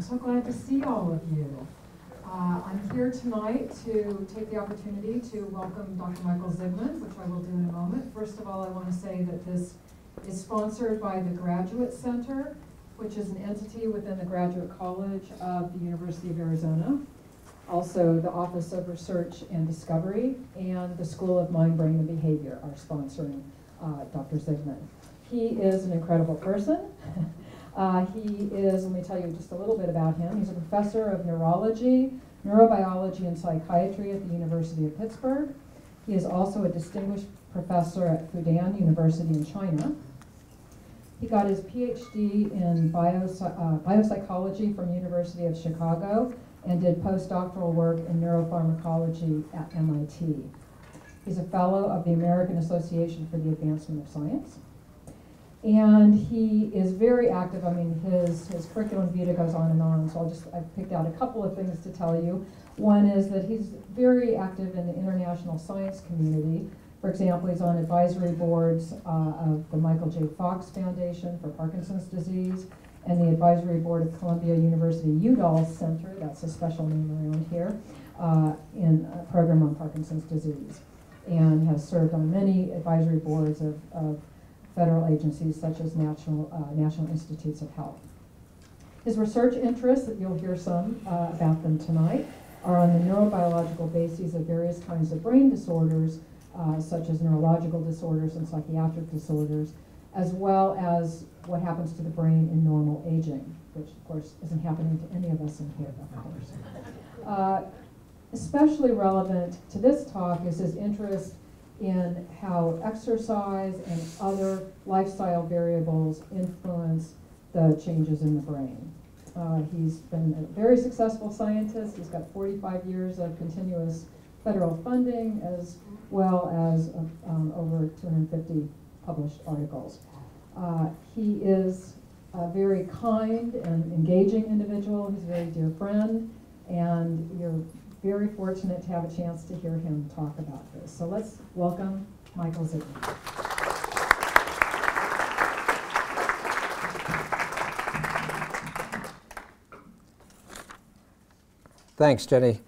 I'm so glad to see all of you. Uh, I'm here tonight to take the opportunity to welcome Dr. Michael Zigmond, which I will do in a moment. First of all, I want to say that this is sponsored by the Graduate Center, which is an entity within the Graduate College of the University of Arizona. Also, the Office of Research and Discovery and the School of Mind, Brain, and Behavior are sponsoring uh, Dr. Zigmond. He is an incredible person. Uh, he is, let me tell you just a little bit about him. He's a professor of neurology, neurobiology, and psychiatry at the University of Pittsburgh. He is also a distinguished professor at Fudan University in China. He got his PhD in biopsy uh, biopsychology from University of Chicago and did postdoctoral work in neuropharmacology at MIT. He's a fellow of the American Association for the Advancement of Science. And he is very active. I mean, his, his curriculum vitae goes on and on. So I'll just, I've picked out a couple of things to tell you. One is that he's very active in the international science community. For example, he's on advisory boards uh, of the Michael J. Fox Foundation for Parkinson's disease and the advisory board of Columbia University Udall Center, that's a special name around here, uh, in a program on Parkinson's disease. And has served on many advisory boards of, of federal agencies such as National, uh, National Institutes of Health. His research interests, that you'll hear some uh, about them tonight, are on the neurobiological bases of various kinds of brain disorders, uh, such as neurological disorders and psychiatric disorders, as well as what happens to the brain in normal aging, which of course isn't happening to any of us in here, of course. Uh, especially relevant to this talk is his interest in how exercise and other lifestyle variables influence the changes in the brain. Uh, he's been a very successful scientist. He's got 45 years of continuous federal funding as well as uh, um, over 250 published articles. Uh, he is a very kind and engaging individual. He's a very dear friend, and you're very fortunate to have a chance to hear him talk about this. So let's welcome Michael Zigmond. Thanks, Jenny.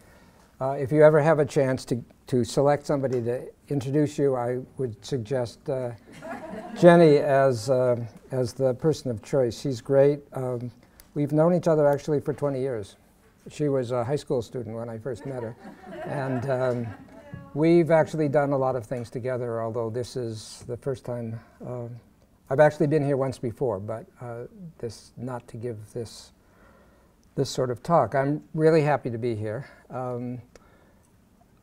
Uh, if you ever have a chance to, to select somebody to introduce you, I would suggest uh, Jenny as, uh, as the person of choice. She's great. Um, we've known each other actually for 20 years. She was a high school student when I first met her. And um, we've actually done a lot of things together, although this is the first time. Uh, I've actually been here once before, but uh, this not to give this this sort of talk. I'm really happy to be here. Um,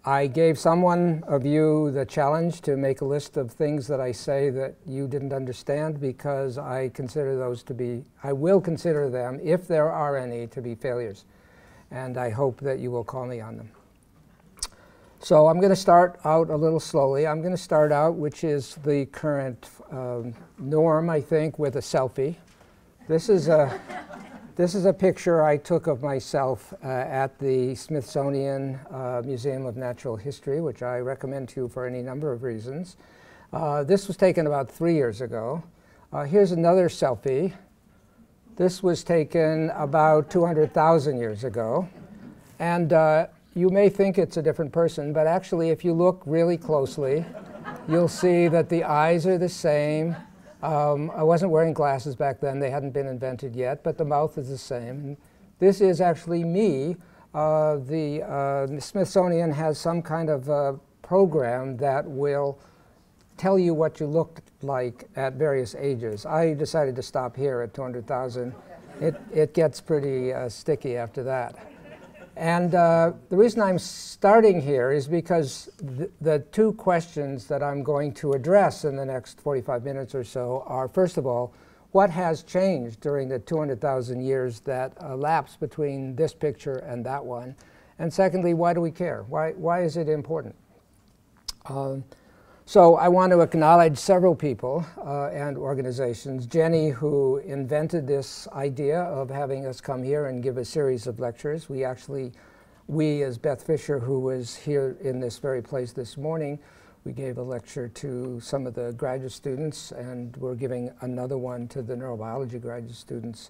I gave someone of you the challenge to make a list of things that I say that you didn't understand because I consider those to be, I will consider them, if there are any, to be failures and I hope that you will call me on them. So I'm going to start out a little slowly. I'm going to start out, which is the current um, norm, I think, with a selfie. This is a, this is a picture I took of myself uh, at the Smithsonian uh, Museum of Natural History, which I recommend to you for any number of reasons. Uh, this was taken about three years ago. Uh, here's another selfie. This was taken about 200,000 years ago. And uh, you may think it's a different person, but actually, if you look really closely, you'll see that the eyes are the same. Um, I wasn't wearing glasses back then, they hadn't been invented yet, but the mouth is the same. And this is actually me. Uh, the, uh, the Smithsonian has some kind of uh, program that will tell you what you looked like at various ages. I decided to stop here at 200,000. It, it gets pretty uh, sticky after that. And uh, the reason I'm starting here is because th the two questions that I'm going to address in the next 45 minutes or so are, first of all, what has changed during the 200,000 years that elapsed between this picture and that one? And secondly, why do we care? Why, why is it important? Um, so I want to acknowledge several people uh, and organizations. Jenny, who invented this idea of having us come here and give a series of lectures. We actually, we as Beth Fisher, who was here in this very place this morning, we gave a lecture to some of the graduate students, and we're giving another one to the neurobiology graduate students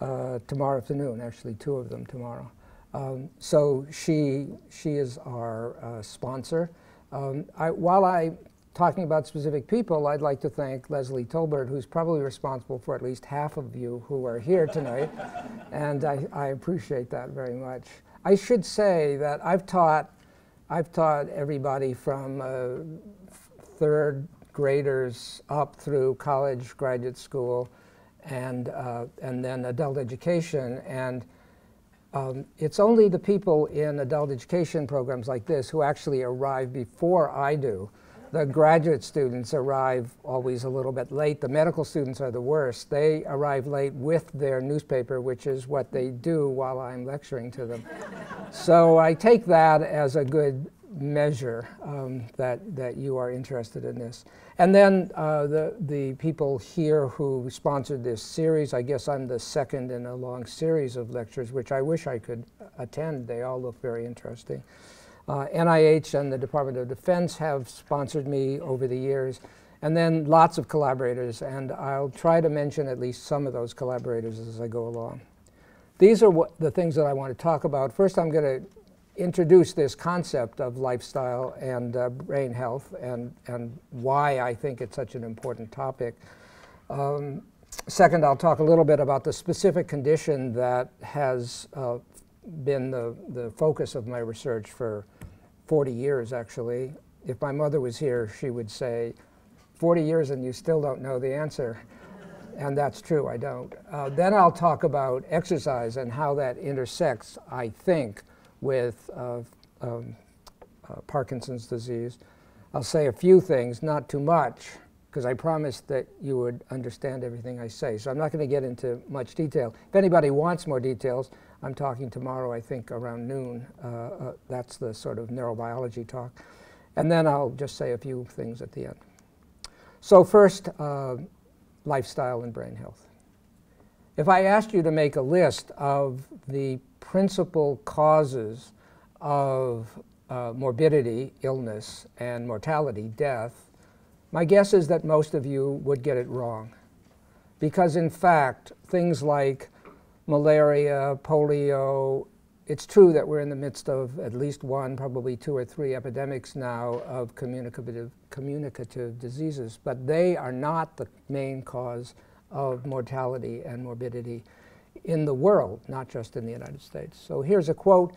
uh, tomorrow afternoon, actually two of them tomorrow. Um, so she, she is our uh, sponsor. Um, I, while I'm talking about specific people, I'd like to thank Leslie Tolbert, who's probably responsible for at least half of you who are here tonight, and I, I appreciate that very much. I should say that I've taught, I've taught everybody from uh, third graders up through college, graduate school, and, uh, and then adult education. And um, it's only the people in adult education programs like this who actually arrive before I do. The graduate students arrive always a little bit late. The medical students are the worst. They arrive late with their newspaper, which is what they do while I'm lecturing to them. so I take that as a good measure um, that, that you are interested in this. And then uh, the, the people here who sponsored this series, I guess I'm the second in a long series of lectures, which I wish I could attend. They all look very interesting. Uh, NIH and the Department of Defense have sponsored me over the years. And then lots of collaborators, and I'll try to mention at least some of those collaborators as I go along. These are the things that I want to talk about. First, I'm going to introduce this concept of lifestyle and uh, brain health and, and why I think it's such an important topic. Um, second, I'll talk a little bit about the specific condition that has uh, been the, the focus of my research for 40 years, actually. If my mother was here, she would say, 40 years and you still don't know the answer. And that's true, I don't. Uh, then I'll talk about exercise and how that intersects, I think, with uh, um, uh, Parkinson's disease. I'll say a few things, not too much, because I promised that you would understand everything I say. So I'm not going to get into much detail. If anybody wants more details, I'm talking tomorrow, I think, around noon. Uh, uh that's the sort of neurobiology talk. And then I'll just say a few things at the end. So first, uh, lifestyle and brain health. If I asked you to make a list of the principal causes of uh, morbidity, illness, and mortality, death, my guess is that most of you would get it wrong. Because in fact, things like malaria, polio, it's true that we're in the midst of at least one, probably two or three epidemics now of communicative, communicative diseases, but they are not the main cause of mortality and morbidity in the world, not just in the United States. So here's a quote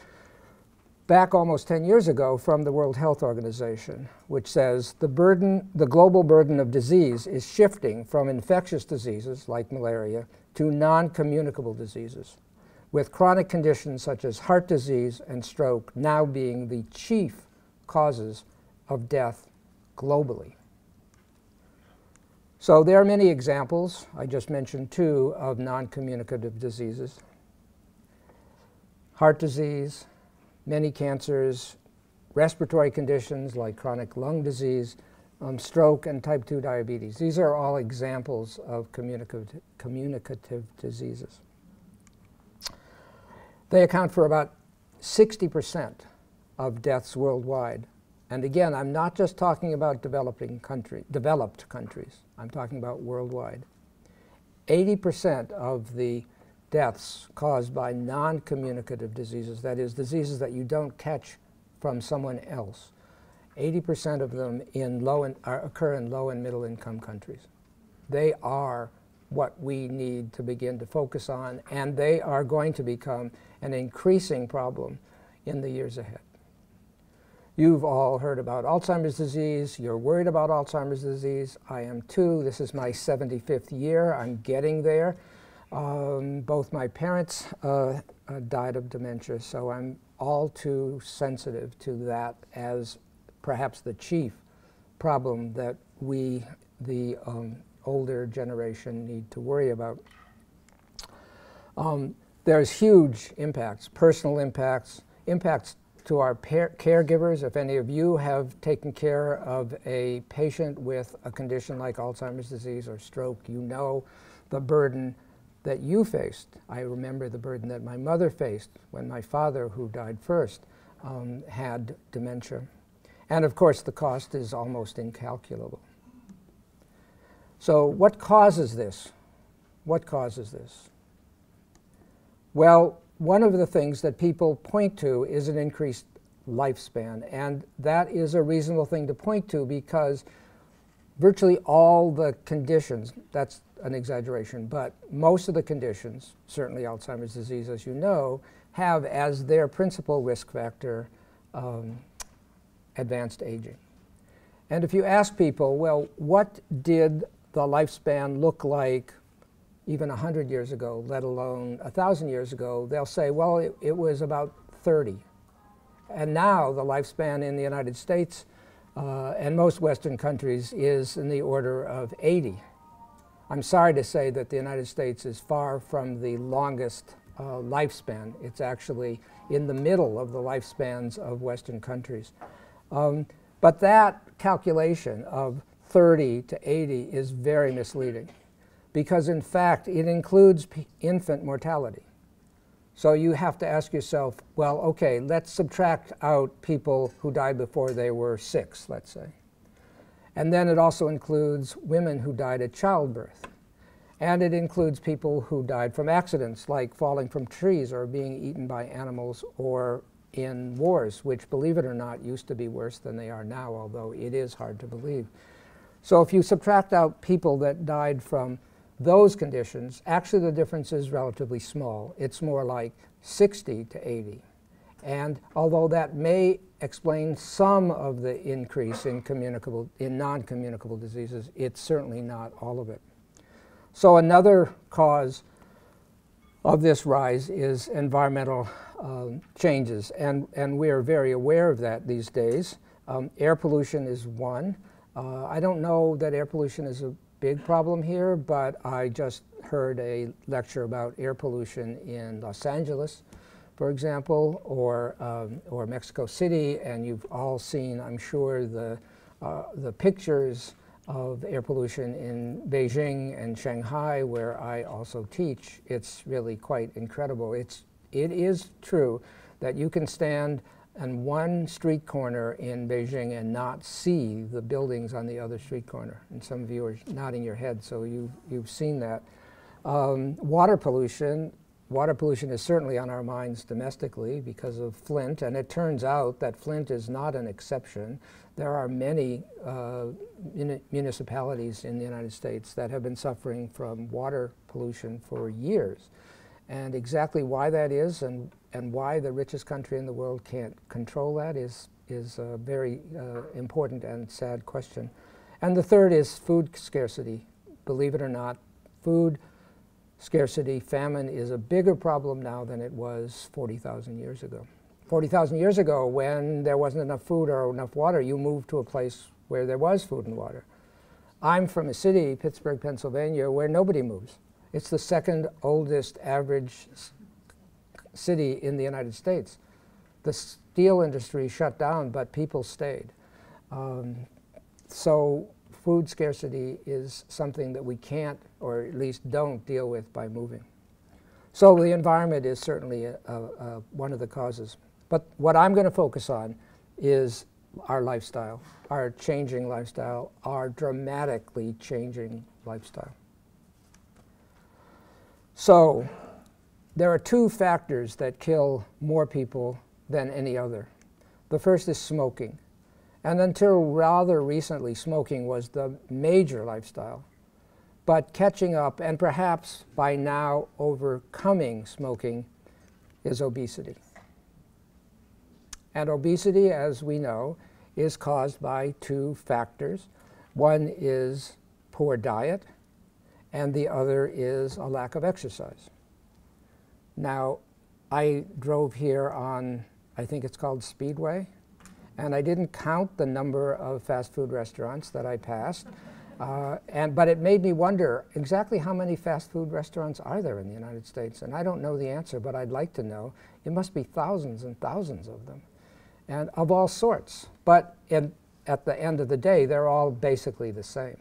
back almost 10 years ago from the World Health Organization, which says, the burden, the global burden of disease is shifting from infectious diseases like malaria to non-communicable diseases, with chronic conditions such as heart disease and stroke now being the chief causes of death globally. So there are many examples, I just mentioned two, of non-communicative diseases. Heart disease, many cancers, respiratory conditions like chronic lung disease, um, stroke, and type 2 diabetes. These are all examples of communicative, communicative diseases. They account for about 60% of deaths worldwide. And again, I'm not just talking about developing country, developed countries. I'm talking about worldwide. 80% of the deaths caused by non-communicative diseases, that is, diseases that you don't catch from someone else, 80% of them in low occur in low and middle income countries. They are what we need to begin to focus on, and they are going to become an increasing problem in the years ahead. You've all heard about Alzheimer's disease. You're worried about Alzheimer's disease. I am too. This is my 75th year. I'm getting there. Um, both my parents uh, uh, died of dementia, so I'm all too sensitive to that as perhaps the chief problem that we, the um, older generation, need to worry about. Um, there's huge impacts, personal impacts, impacts to our caregivers, if any of you have taken care of a patient with a condition like Alzheimer's disease or stroke, you know the burden that you faced. I remember the burden that my mother faced when my father, who died first, um, had dementia. And of course, the cost is almost incalculable. So what causes this? What causes this? Well, one of the things that people point to is an increased lifespan, and that is a reasonable thing to point to because virtually all the conditions, that's an exaggeration, but most of the conditions, certainly Alzheimer's disease, as you know, have as their principal risk factor um, advanced aging. And if you ask people, well, what did the lifespan look like even 100 years ago, let alone 1,000 years ago, they'll say, well, it, it, was about 30. And now the lifespan in the United States uh, and most Western countries is in the order of 80. I'm sorry to say that the United States is far from the longest uh, lifespan. It's actually in the middle of the lifespans of Western countries. Um, but that calculation of 30 to 80 is very misleading because in fact it includes infant mortality. So you have to ask yourself, well, okay, let's subtract out people who died before they were six, let's say. And then it also includes women who died at childbirth. And it includes people who died from accidents, like falling from trees or being eaten by animals or in wars, which, believe it or not, used to be worse than they are now, although it is hard to believe. So if you subtract out people that died from those conditions, actually the difference is relatively small. It's more like 60 to 80. And although that may explain some of the increase in communicable, in non-communicable diseases, it's certainly not all of it. So another cause of this rise is environmental um, changes, and, and we are very aware of that these days. Um, air pollution is one. Uh, I don't know that air pollution is a big problem here, but I just heard a lecture about air pollution in Los Angeles, for example, or, um, or Mexico City, and you've all seen, I'm sure, the, uh, the pictures of air pollution in Beijing and Shanghai, where I also teach. It's really quite incredible. It's, it is true that you can stand on one street corner in Beijing and not see the buildings on the other street corner. And some of you are nodding your head, so you, you've seen that. Um, water pollution. Water pollution is certainly on our minds domestically because of Flint, and it turns out that Flint is not an exception. There are many uh, municipalities in the United States that have been suffering from water pollution for years. And exactly why that is and, and why the richest country in the world can't control that is, is a very uh, important and sad question. And the third is food scarcity. Believe it or not, food scarcity, famine is a bigger problem now than it was 40,000 years ago. 40,000 years ago, when there wasn't enough food or enough water, you moved to a place where there was food and water. I'm from a city, Pittsburgh, Pennsylvania, where nobody moves. It's the second oldest average city in the United States. The steel industry shut down, but people stayed. Um, so food scarcity is something that we can't, or at least don't, deal with by moving. So the environment is certainly a, a, a, one of the causes. But what I'm going to focus on is our lifestyle, our changing lifestyle, our dramatically changing lifestyle. So there are two factors that kill more people than any other. The first is smoking. And until rather recently, smoking was the major lifestyle. But catching up, and perhaps by now overcoming smoking, is obesity. And obesity, as we know, is caused by two factors. One is poor diet, and the other is a lack of exercise. Now, I drove here on, I think it's called Speedway, and I didn't count the number of fast food restaurants that I passed. Uh, and, but it made me wonder exactly how many fast food restaurants are there in the United States? And I don't know the answer, but I'd like to know. It must be thousands and thousands of them, and of all sorts. But in, at the end of the day, they're all basically the same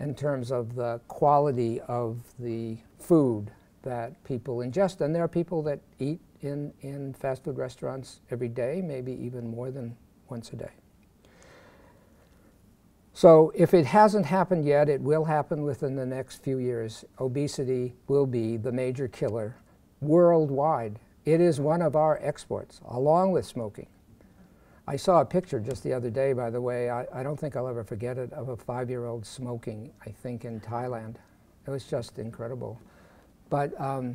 in terms of the quality of the food that people ingest. And there are people that eat in, in fast food restaurants every day, maybe even more than once a day. So if it hasn't happened yet, it will happen within the next few years. Obesity will be the major killer worldwide. It is one of our exports, along with smoking. I saw a picture just the other day, by the way, I, I don't think I'll ever forget it, of a five-year-old smoking, I think, in Thailand. It was just incredible. But um,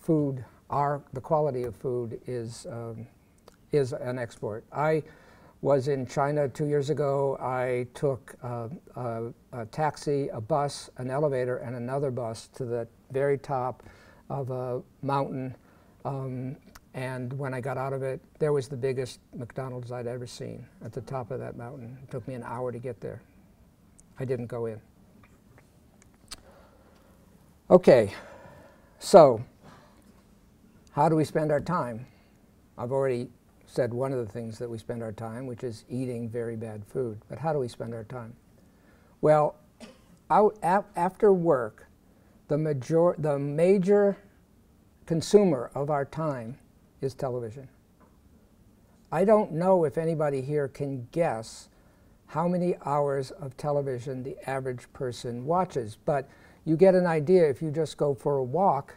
food, our, the quality of food is, um, is an export. I was in China two years ago. I took uh, a, a, taxi, a bus, an elevator, and another bus to the very top of a mountain. Um, and when I got out of it, there was the biggest McDonald's I'd ever seen at the top of that mountain. It took me an hour to get there. I didn't go in. Okay, so how do we spend our time? I've already said one of the things that we spend our time, which is eating very bad food. But how do we spend our time? Well, out after work, the, major the major consumer of our time is television. I don't know if anybody here can guess how many hours of television the average person watches, but you get an idea if you just go for a walk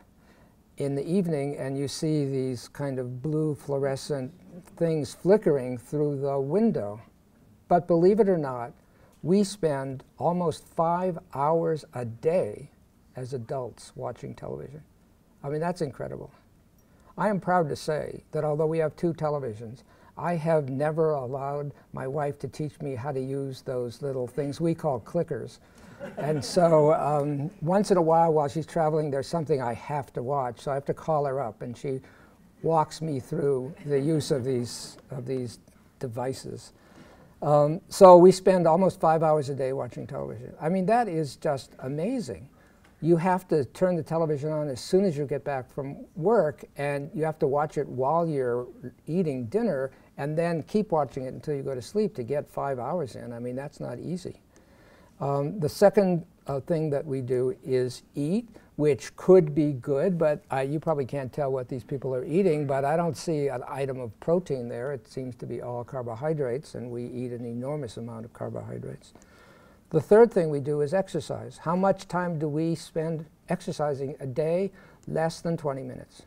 in the evening and you see these kind of blue fluorescent things flickering through the window. But believe it or not, we spend almost five hours a day as adults watching television. I mean, that's incredible. I am proud to say that although we have two televisions, I have never allowed my wife to teach me how to use those little things we call clickers and so um, once in a while while she's traveling, there's something I have to watch. So I have to call her up, and she walks me through the use of these, of these devices. Um, so we spend almost five hours a day watching television. I mean, that is just amazing. You have to turn the television on as soon as you get back from work, and you have to watch it while you're eating dinner, and then keep watching it until you go to sleep to get five hours in. I mean, that's not easy. Um, the second uh, thing that we do is eat, which could be good, but uh, you probably can't tell what these people are eating, but I don't see an item of protein there. It seems to be all carbohydrates, and we eat an enormous amount of carbohydrates. The third thing we do is exercise. How much time do we spend exercising a day? Less than 20 minutes.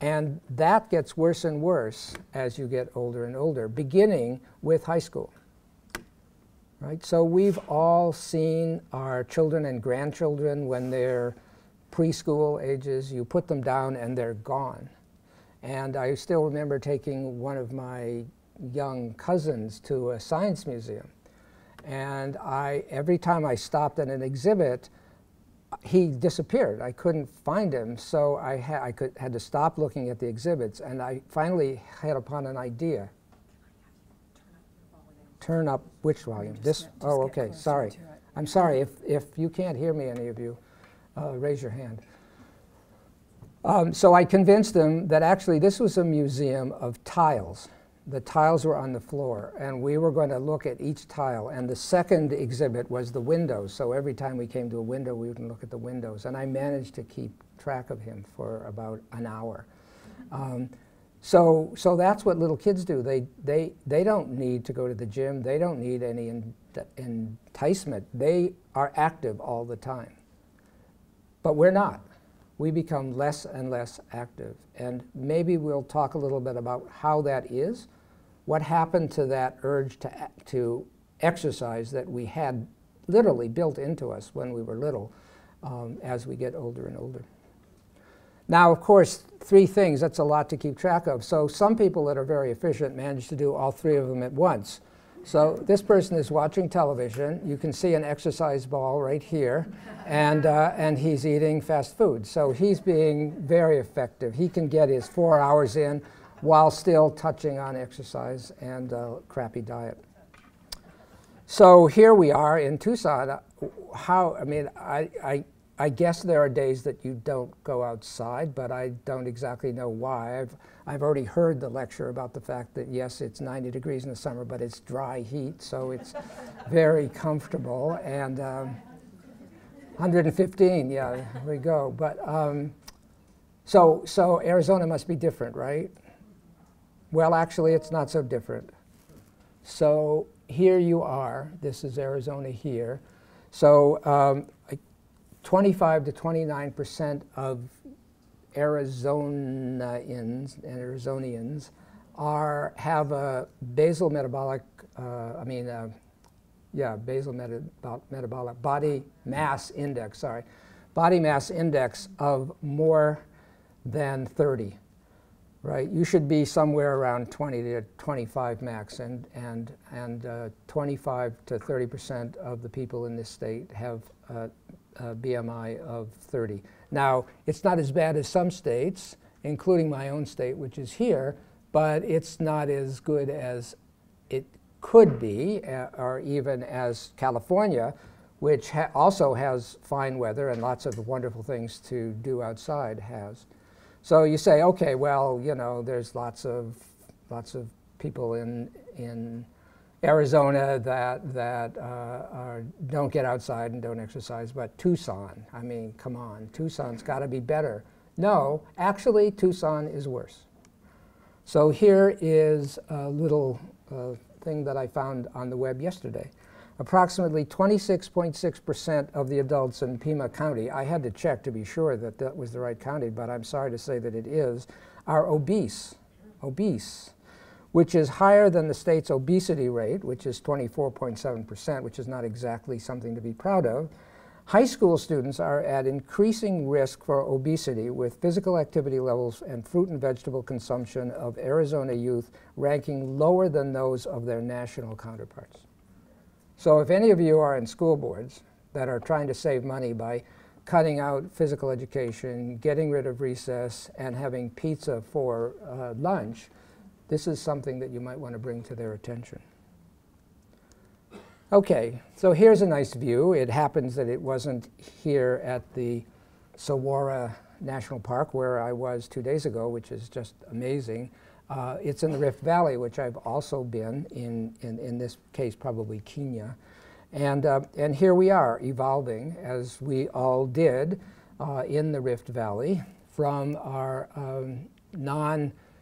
And that gets worse and worse as you get older and older, beginning with high school. Right? So we've all seen our children and grandchildren when they're preschool ages, you put them down and they're gone. And I still remember taking one of my young cousins to a science museum. And I, every time I stopped at an exhibit, he disappeared. I couldn't find him, so I, ha I could, had to stop looking at the exhibits. And I finally hit upon an idea turn up which volume? This? oh, okay. Sorry. I'm sorry. If, if you can't hear me, any of you, uh, raise your hand. Um, so I convinced them that actually this was a museum of tiles. The tiles were on the floor, and we were going to look at each tile. And the second exhibit was the windows. So every time we came to a window, we would look at the windows. And I managed to keep track of him for about an hour. Um, so, so that's what little kids do. They, they, they don't need to go to the gym. They don't need any enticement. They are active all the time. But we're not. We become less and less active. And maybe we'll talk a little bit about how that is. What happened to that urge to, to exercise that we had literally built into us when we were little um, as we get older and older. Now, of course, three things, that's a lot to keep track of. So some people that are very efficient manage to do all three of them at once. So this person is watching television. You can see an exercise ball right here. And, uh, and he's eating fast food. So he's being very effective. He can get his four hours in while still touching on exercise and uh, crappy diet. So here we are in Tucson. How, I mean, I, I I guess there are days that you don't go outside, but I don't exactly know why. I've, I've already heard the lecture about the fact that, yes, it's 90 degrees in the summer, but it's dry heat, so it's very comfortable. And um, 115, yeah, we go. But um, so, so Arizona must be different, right? Well, actually, it's not so different. So here you are. This is Arizona here. So um, 25 to 29 percent of Arizonans and Arizonians are have a basal metabolic, uh, I mean, uh, yeah, basal meta metabolic body mass index. Sorry, body mass index of more than 30. Right, you should be somewhere around 20 to 25 max, and and and uh, 25 to 30 percent of the people in this state have a BMI of 30. Now, it's not as bad as some states, including my own state, which is here, but it's not as good as it could be, uh, or even as California, which ha also has fine weather and lots of wonderful things to do outside, has. So you say, okay, well, you know, there's lots of lots of people in in Arizona that that uh, are, don't get outside and don't exercise, but Tucson, I mean, come on, Tucson's got to be better. No, actually, Tucson is worse. So here is a little uh, thing that I found on the web yesterday approximately 26.6% of the adults in Pima County, I had to check to be sure that that was the right county, but I'm sorry to say that it is, are obese, obese, which is higher than the state's obesity rate, which is 24.7%, which is not exactly something to be proud of. High school students are at increasing risk for obesity with physical activity levels and fruit and vegetable consumption of Arizona youth ranking lower than those of their national counterparts. So if any of you are in school boards that are trying to save money by cutting out physical education, getting rid of recess, and having pizza for uh, lunch, this is something that you might want to bring to their attention. Okay, so here's a nice view. It happens that it wasn't here at the Saguaro National Park where I was two days ago, which is just amazing. Uh, it's in the Rift Valley, which I've also been in, in, in this case, probably Kenya. And, uh, and here we are evolving, as we all did uh, in the Rift Valley, from our um,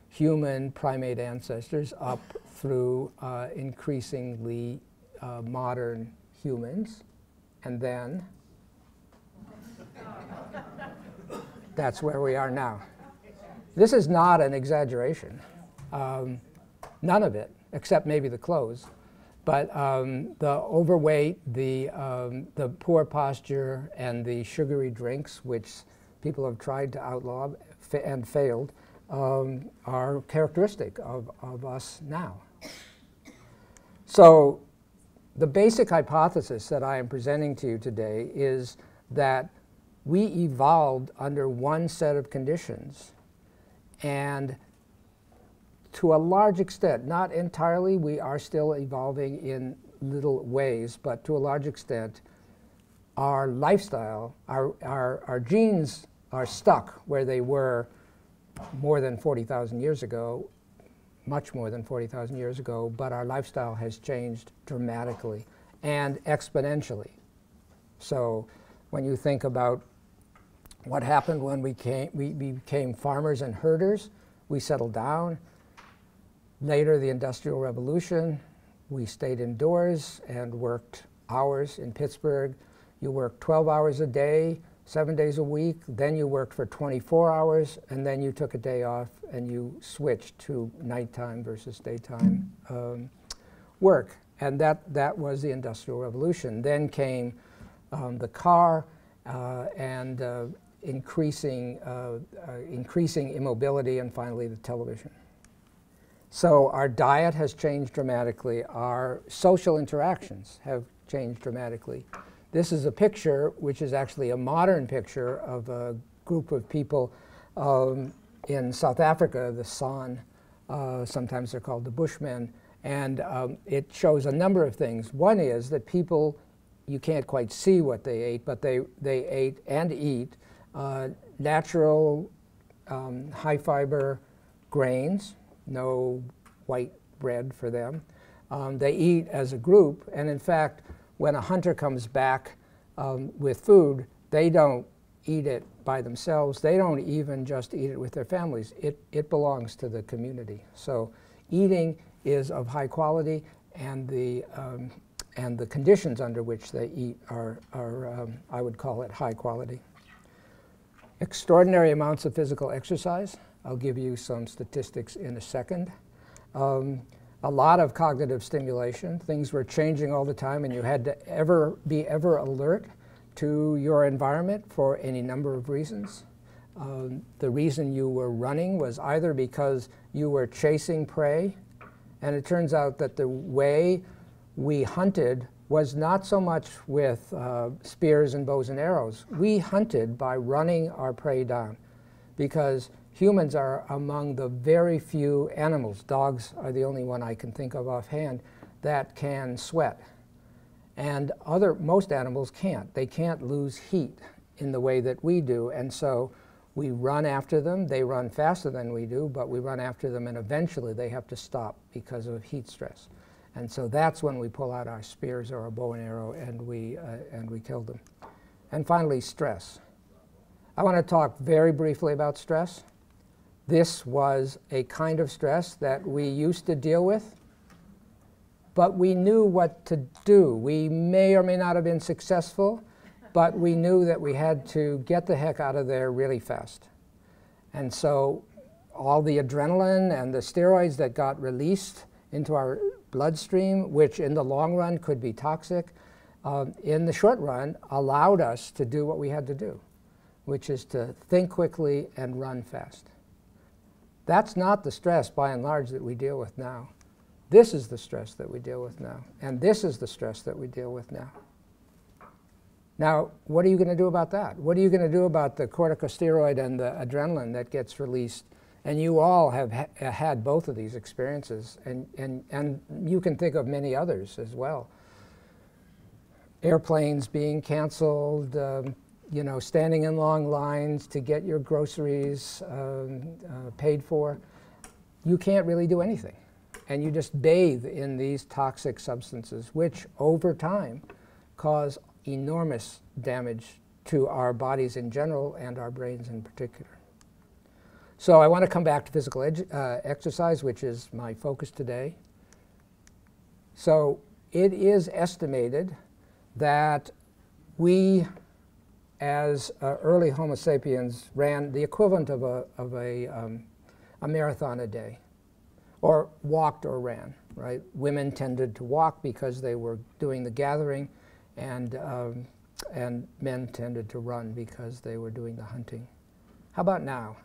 non-human primate ancestors up through uh, increasingly uh, modern humans. And then that's where we are now. This is not an exaggeration. Um, none of it, except maybe the clothes. But um, the overweight, the, um, the poor posture, and the sugary drinks, which people have tried to outlaw and failed, um, are characteristic of, of us now. So the basic hypothesis that I am presenting to you today is that we evolved under one set of conditions and to a large extent, not entirely, we are still evolving in little ways, but to a large extent, our lifestyle, our, our, our genes are stuck where they were more than 40,000 years ago, much more than 40,000 years ago, but our lifestyle has changed dramatically and exponentially. So when you think about what happened when we, came, we became farmers and herders, we settled down, Later, the Industrial Revolution, we stayed indoors and worked hours in Pittsburgh. You worked 12 hours a day, seven days a week. Then you worked for 24 hours, and then you took a day off and you switched to nighttime versus daytime um, work. And that, that was the Industrial Revolution. Then came um, the car uh, and uh, increasing, uh, uh increasing immobility, and finally the television. So our diet has changed dramatically. Our social interactions have changed dramatically. This is a picture, which is actually a modern picture of a group of people um, in South Africa, the San. Uh, sometimes they're called the Bushmen. And um, it shows a number of things. One is that people, you can't quite see what they ate, but they, they ate and eat uh, natural, um, high fiber grains, no white bread for them. Um, they eat as a group, and in fact, when a hunter comes back um, with food, they don't eat it by themselves. They don't even just eat it with their families. It, it belongs to the community. So eating is of high quality, and the, um, and the conditions under which they eat are, are um, I would call it high quality. Extraordinary amounts of physical exercise. I'll give you some statistics in a second. Um, a lot of cognitive stimulation. Things were changing all the time, and you had to ever be ever alert to your environment for any number of reasons. Um, the reason you were running was either because you were chasing prey, and it turns out that the way we hunted was not so much with uh, spears and bows and arrows. We hunted by running our prey down because humans are among the very few animals, dogs are the only one I can think of offhand, that can sweat. And other, most animals can't. They can't lose heat in the way that we do. And so we run after them. They run faster than we do, but we run after them, and eventually they have to stop because of heat stress. And so that's when we pull out our spears or a bow and arrow and we, uh, and we kill them. And finally, stress. I want to talk very briefly about stress. This was a kind of stress that we used to deal with, but we knew what to do. We may or may not have been successful, but we knew that we had to get the heck out of there really fast. And so all the adrenaline and the steroids that got released into our bloodstream, which in the long run could be toxic, um, in the short run allowed us to do what we had to do, which is to think quickly and run fast. That's not the stress, by and large, that we deal with now. This is the stress that we deal with now, and this is the stress that we deal with now. Now, what are you going to do about that? What are you going to do about the corticosteroid and the adrenaline that gets released and you all have ha uh, had both of these experiences, and, and, and you can think of many others as well. Airplanes being canceled, um, you know, standing in long lines to get your groceries um, uh, paid for. You can't really do anything. And you just bathe in these toxic substances, which over time cause enormous damage to our bodies in general and our brains in particular. So I want to come back to physical uh, exercise, which is my focus today. So it is estimated that we, as uh, early Homo sapiens, ran the equivalent of a, of a, um, a marathon a day, or walked or ran, right? Women tended to walk because they were doing the gathering, and, um, and men tended to run because they were doing the hunting. How about now?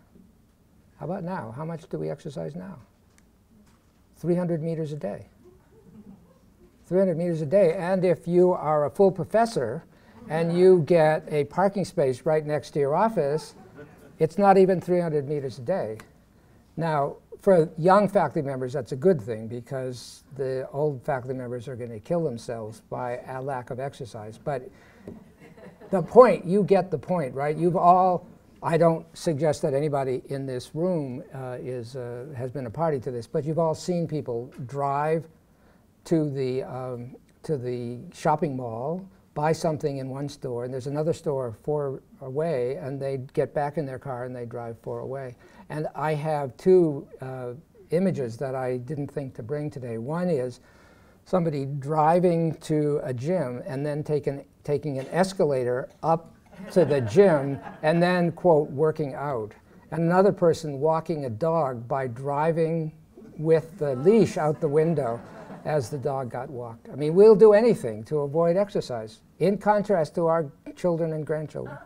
How about now? How much do we exercise now? 300 meters a day. 300 meters a day. And if you are a full professor and you get a parking space right next to your office, it's not even 300 meters a day. Now, for young faculty members, that's a good thing because the old faculty members are going to kill themselves by a lack of exercise. But the point, you get the point, right? You've all I don't suggest that anybody in this room uh, is, uh, has been a party to this, but you've all seen people drive to the, um, to the shopping mall, buy something in one store, and there's another store four away, and they get back in their car and they drive four away. And I have two uh, images that I didn't think to bring today. One is somebody driving to a gym and then taking, taking an escalator up to the gym and then, quote, working out. And another person walking a dog by driving with the leash out the window as the dog got walked. I mean, we'll do anything to avoid exercise, in contrast to our children and grandchildren.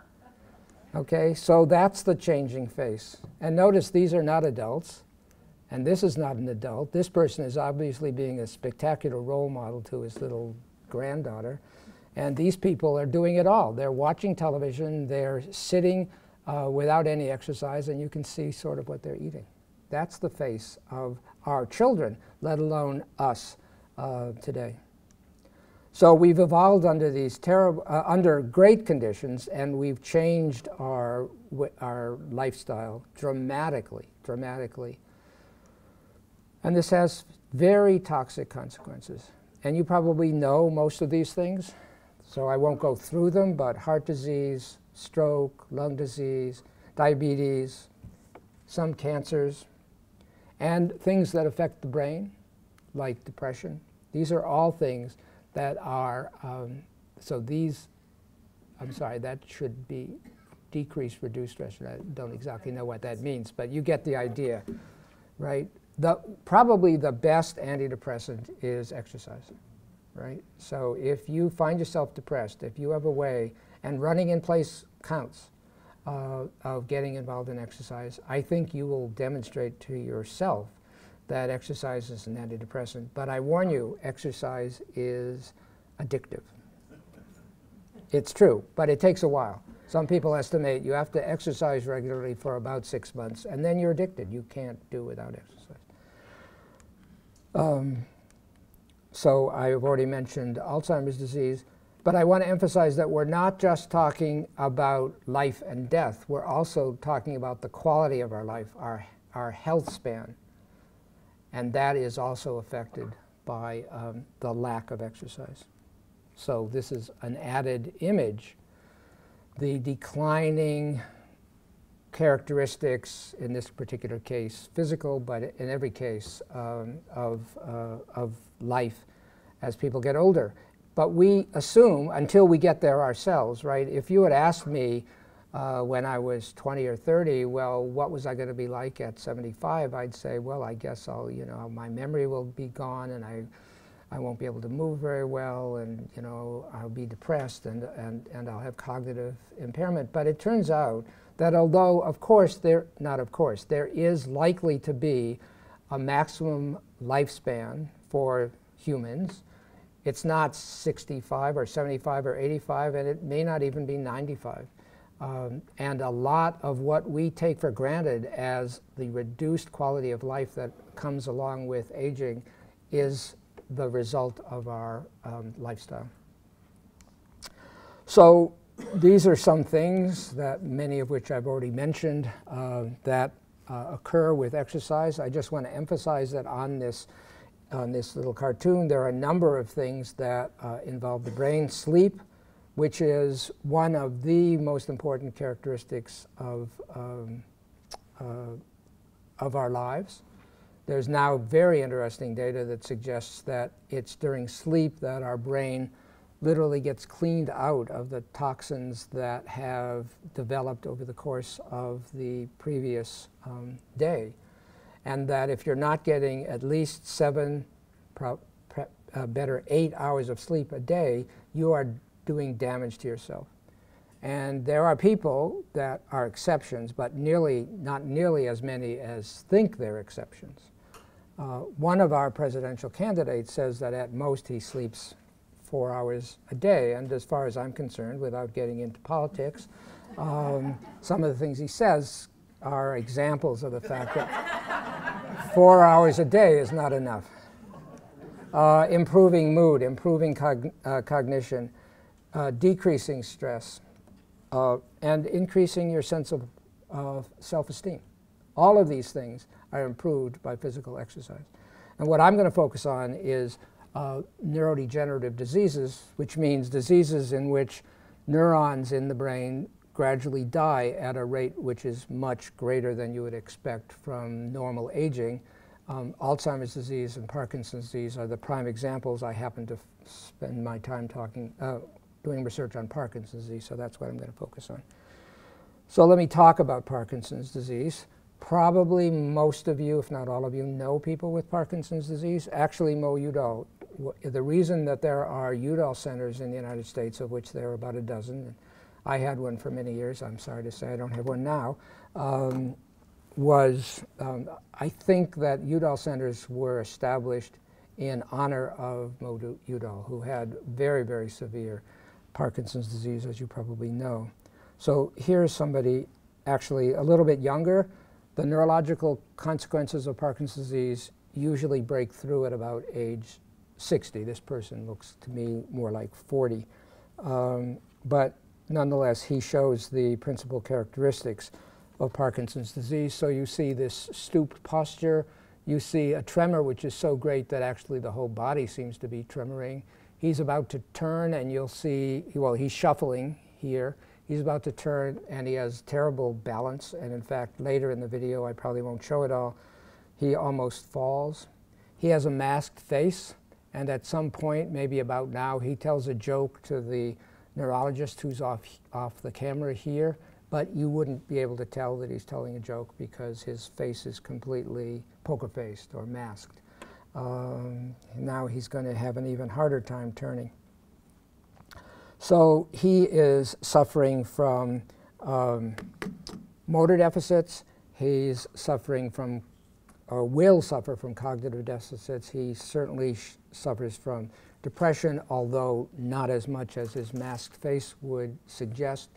Okay, so that's the changing face. And notice these are not adults, and this is not an adult. This person is obviously being a spectacular role model to his little granddaughter. And these people are doing it all. They're watching television, they're sitting uh, without any exercise, and you can see sort of what they're eating. That's the face of our children, let alone us uh, today. So we've evolved under these terrible, uh, under great conditions, and we've changed our our lifestyle dramatically, dramatically. And this has very toxic consequences. And you probably know most of these things. So I won't go through them, but heart disease, stroke, lung disease, diabetes, some cancers, and things that affect the brain, like depression. These are all things that are, um, so these, I'm sorry, that should be decreased, reduced stress. I don't exactly know what that means, but you get the idea, right? The, probably the best antidepressant is exercise, right? So if you find yourself depressed, if you have a way, and running in place counts, uh, of getting involved in exercise, I think you will demonstrate to yourself that exercise is an antidepressant. But I warn you, exercise is addictive. It's true, but it takes a while. Some people estimate you have to exercise regularly for about six months, and then you're addicted. You can't do without exercise. Um, so I've already mentioned Alzheimer's disease. But I want to emphasize that we're not just talking about life and death. We're also talking about the quality of our life, our, our health span. And that is also affected by um, the lack of exercise. So this is an added image. The declining characteristics, in this particular case, physical, but in every case, um, of, uh, of life as people get older. But we assume until we get there ourselves, right? If you had asked me uh, when I was 20 or 30, well, what was I going to be like at 75? I'd say, well, I guess I'll, you know, my memory will be gone and I, I won't be able to move very well and, you know, I'll be depressed and, and, and I'll have cognitive impairment. But it turns out that although, of course, there, not of course, there is likely to be a maximum lifespan for humans, it's not 65 or 75 or 85, and it may not even be 95. Um, and a lot of what we take for granted as the reduced quality of life that comes along with aging is the result of our um, lifestyle. So these are some things that many of which I've already mentioned uh, that uh, occur with exercise. I just want to emphasize that on this on this little cartoon, there are a number of things that uh, involve the brain. Sleep, which is one of the most important characteristics of, um, uh, of our lives. There's now very interesting data that suggests that it's during sleep that our brain literally gets cleaned out of the toxins that have developed over the course of the previous um, day and that if you're not getting at least seven, uh, better eight hours of sleep a day, you are doing damage to yourself. And there are people that are exceptions, but nearly, not nearly as many as think they're exceptions. Uh, one of our presidential candidates says that at most he sleeps four hours a day. And as far as I'm concerned, without getting into politics, um, some of the things he says are examples of the fact that four hours a day is not enough. Uh, improving mood, improving cog uh, cognition, uh, decreasing stress, uh, and increasing your sense of, of self-esteem. All of these things are improved by physical exercise. And what I'm going to focus on is uh, neurodegenerative diseases, which means diseases in which neurons in the brain gradually die at a rate which is much greater than you would expect from normal aging. Um, Alzheimer's disease and Parkinson's disease are the prime examples. I happen to spend my time talking, uh, doing research on Parkinson's disease, so that's what I'm going to focus on. So let me talk about Parkinson's disease. Probably most of you, if not all of you, know people with Parkinson's disease. Actually, Mo Udall, the reason that there are Udall centers in the United States, of which there are about a dozen, I had one for many years. I'm sorry to say I don't have one now. Um, was um, I think that Udall centers were established in honor of Mo Udall, who had very, very severe Parkinson's disease, as you probably know. So here's somebody actually a little bit younger. The neurological consequences of Parkinson's disease usually break through at about age 60. This person looks to me more like 40. Um, but nonetheless, he shows the principal characteristics of Parkinson's disease. So you see this stooped posture. You see a tremor, which is so great that actually the whole body seems to be tremoring. He's about to turn, and you'll see, well, he's shuffling here. He's about to turn, and he has terrible balance. And in fact, later in the video, I probably won't show it all, he almost falls. He has a masked face And at some point, maybe about now, he tells a joke to the neurologist who's off, off the camera here, but you wouldn't be able to tell that he's telling a joke because his face is completely poker faced or masked. Um, now he's going to have an even harder time turning. So he is suffering from um, motor deficits. He's suffering from, or will suffer from cognitive deficits. He certainly suffers from depression, although not as much as his masked face would suggest.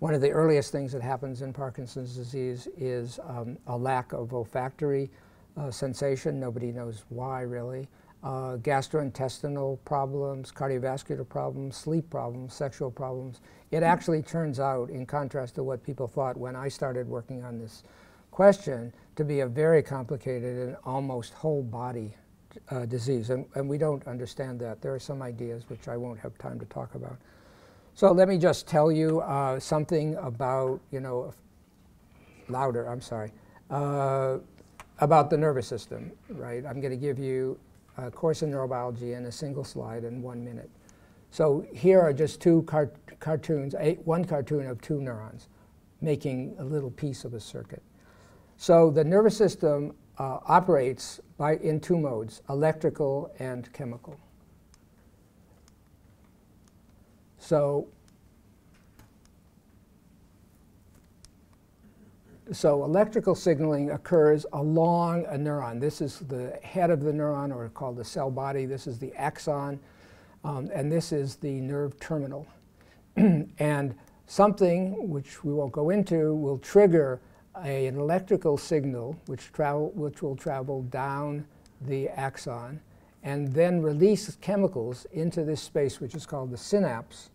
One of the earliest things that happens in Parkinson's disease is um, a lack of olfactory uh, sensation. Nobody knows why, really. Uh, gastrointestinal problems, cardiovascular problems, sleep problems, sexual problems. It actually turns out, in contrast to what people thought when I started working on this question, to be a very complicated and almost whole body uh, disease. And, and we don't understand that. There are some ideas which I won't have time to talk about. So let me just tell you uh, something about, you know, louder, I'm sorry, uh, about the nervous system, right? I'm going to give you a course in neurobiology in a single slide in one minute. So here are just two car cartoons, one cartoon of two neurons making a little piece of a circuit. So the nervous system uh, operates by, in two modes, electrical and chemical. So, so electrical signaling occurs along a neuron. This is the head of the neuron, or called the cell body. This is the axon, um, and this is the nerve terminal. and something, which we won't go into, will trigger a, an electrical signal which, travel, which will travel down the axon and then release chemicals into this space, which is called the synapse,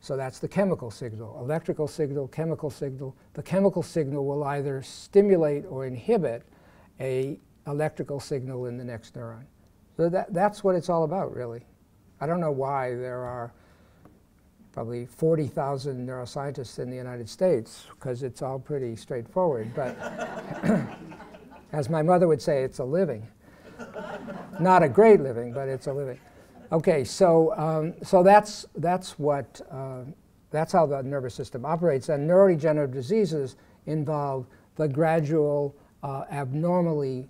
so that's the chemical signal, electrical signal, chemical signal. The chemical signal will either stimulate or inhibit a electrical signal in the next neuron. So that, that's what it's all about, really. I don't know why there are probably 40,000 neuroscientists in the United States, because it's all pretty straightforward. But as my mother would say, it's a living. Not a great living, but it's a living. Okay, so, um, so that's, that's, what, uh, that's how the nervous system operates. And neurodegenerative diseases involve the gradual, uh, abnormally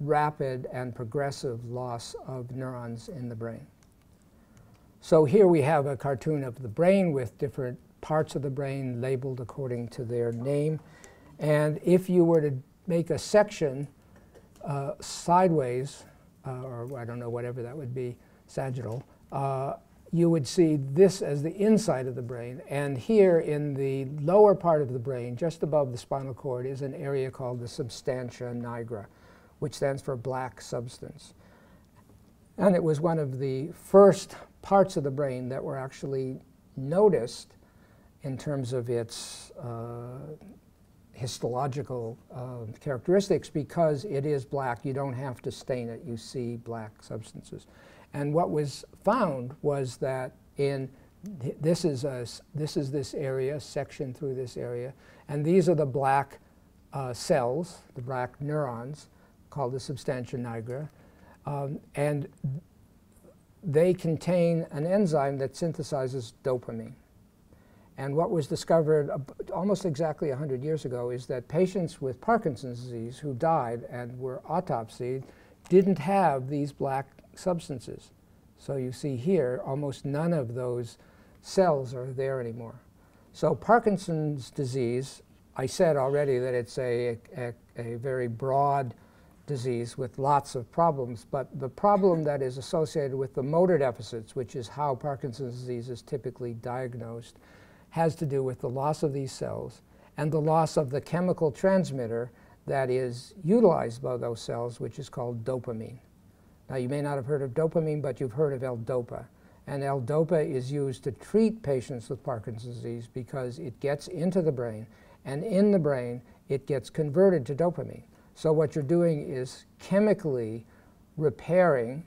rapid and progressive loss of neurons in the brain. So here we have a cartoon of the brain with different parts of the brain labeled according to their name. And if you were to make a section uh, sideways, uh, or I don't know, whatever that would be, sagittal, uh, you would see this as the inside of the brain. And here in the lower part of the brain, just above the spinal cord, is an area called the substantia nigra, which stands for black substance. And it was one of the first parts of the brain that were actually noticed in terms of its uh, histological uh, characteristics because it is black. You don't have to stain it. You see black substances. And what was found was that in th this is a, this is this area, section through this area, and these are the black uh, cells, the black neurons, called the substantia nigra, um, and they contain an enzyme that synthesizes dopamine. And what was discovered almost exactly 100 years ago is that patients with Parkinson's disease who died and were autopsied didn't have these black substances. So you see here, almost none of those cells are there anymore. So Parkinson's disease, I said already that it's a, a, a very broad disease with lots of problems, but the problem that is associated with the motor deficits, which is how Parkinson's disease is typically diagnosed, has to do with the loss of these cells and the loss of the chemical transmitter that is utilized by those cells, which is called dopamine. Now, you may not have heard of dopamine, but you've heard of L-DOPA. And L-DOPA is used to treat patients with Parkinson's disease because it gets into the brain, and in the brain, it gets converted to dopamine. So what you're doing is chemically repairing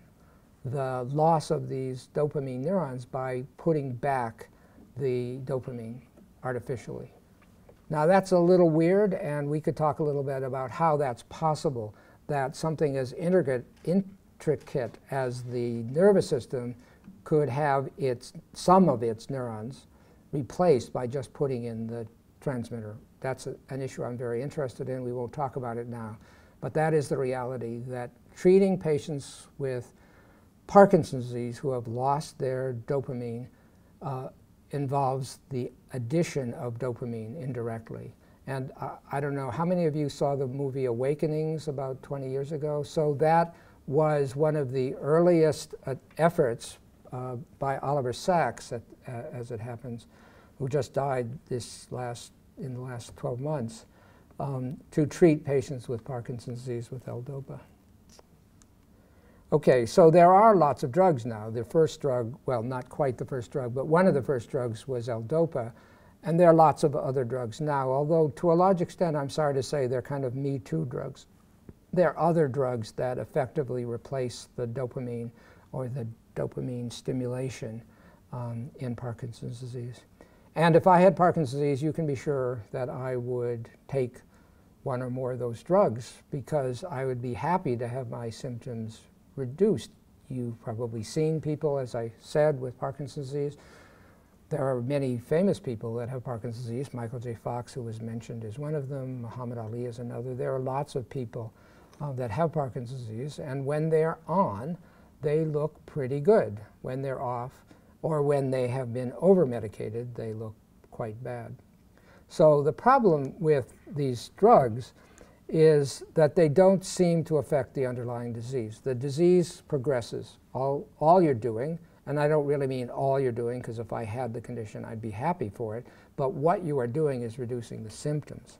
the loss of these dopamine neurons by putting back the dopamine artificially. Now that's a little weird, and we could talk a little bit about how that's possible, that something as intricate, in, trick kit, as the nervous system could have its, some of its neurons replaced by just putting in the transmitter. That's a, an issue I'm very interested in. We won't talk about it now. But that is the reality that treating patients with Parkinson's disease who have lost their dopamine uh, involves the addition of dopamine indirectly. And I don't know, how many of you saw the movie Awakenings about 20 years ago? So that was one of the earliest uh, efforts uh, by Oliver Sacks, at, uh, as it happens, who just died this last, in the last 12 months, um, to treat patients with Parkinson's disease with L-DOPA. Okay, so there are lots of drugs now. The first drug, well, not quite the first drug, but one of the first drugs was L-DOPA. And there are lots of other drugs now, although to a large extent, I'm sorry to say, they're kind of Me Too drugs. There are other drugs that effectively replace the dopamine or the dopamine stimulation um, in Parkinson's disease. And if I had Parkinson's disease, you can be sure that I would take one or more of those drugs because I would be happy to have my symptoms reduced. You've probably seen people, as I said, with Parkinson's disease. There are many famous people that have Parkinson's disease. Michael J. Fox, who was mentioned, is one of them. Muhammad Ali is another. There are lots of people uh, that have Parkinson's disease, and when they're on, they look pretty good. When they're off, or when they have been over-medicated, they look quite bad. So the problem with these drugs is that they don't seem to affect the underlying disease. The disease progresses. All, all you're doing, and I don't really mean all you're doing, because if I had the condition, I'd be happy for it, but what you are doing is reducing the symptoms.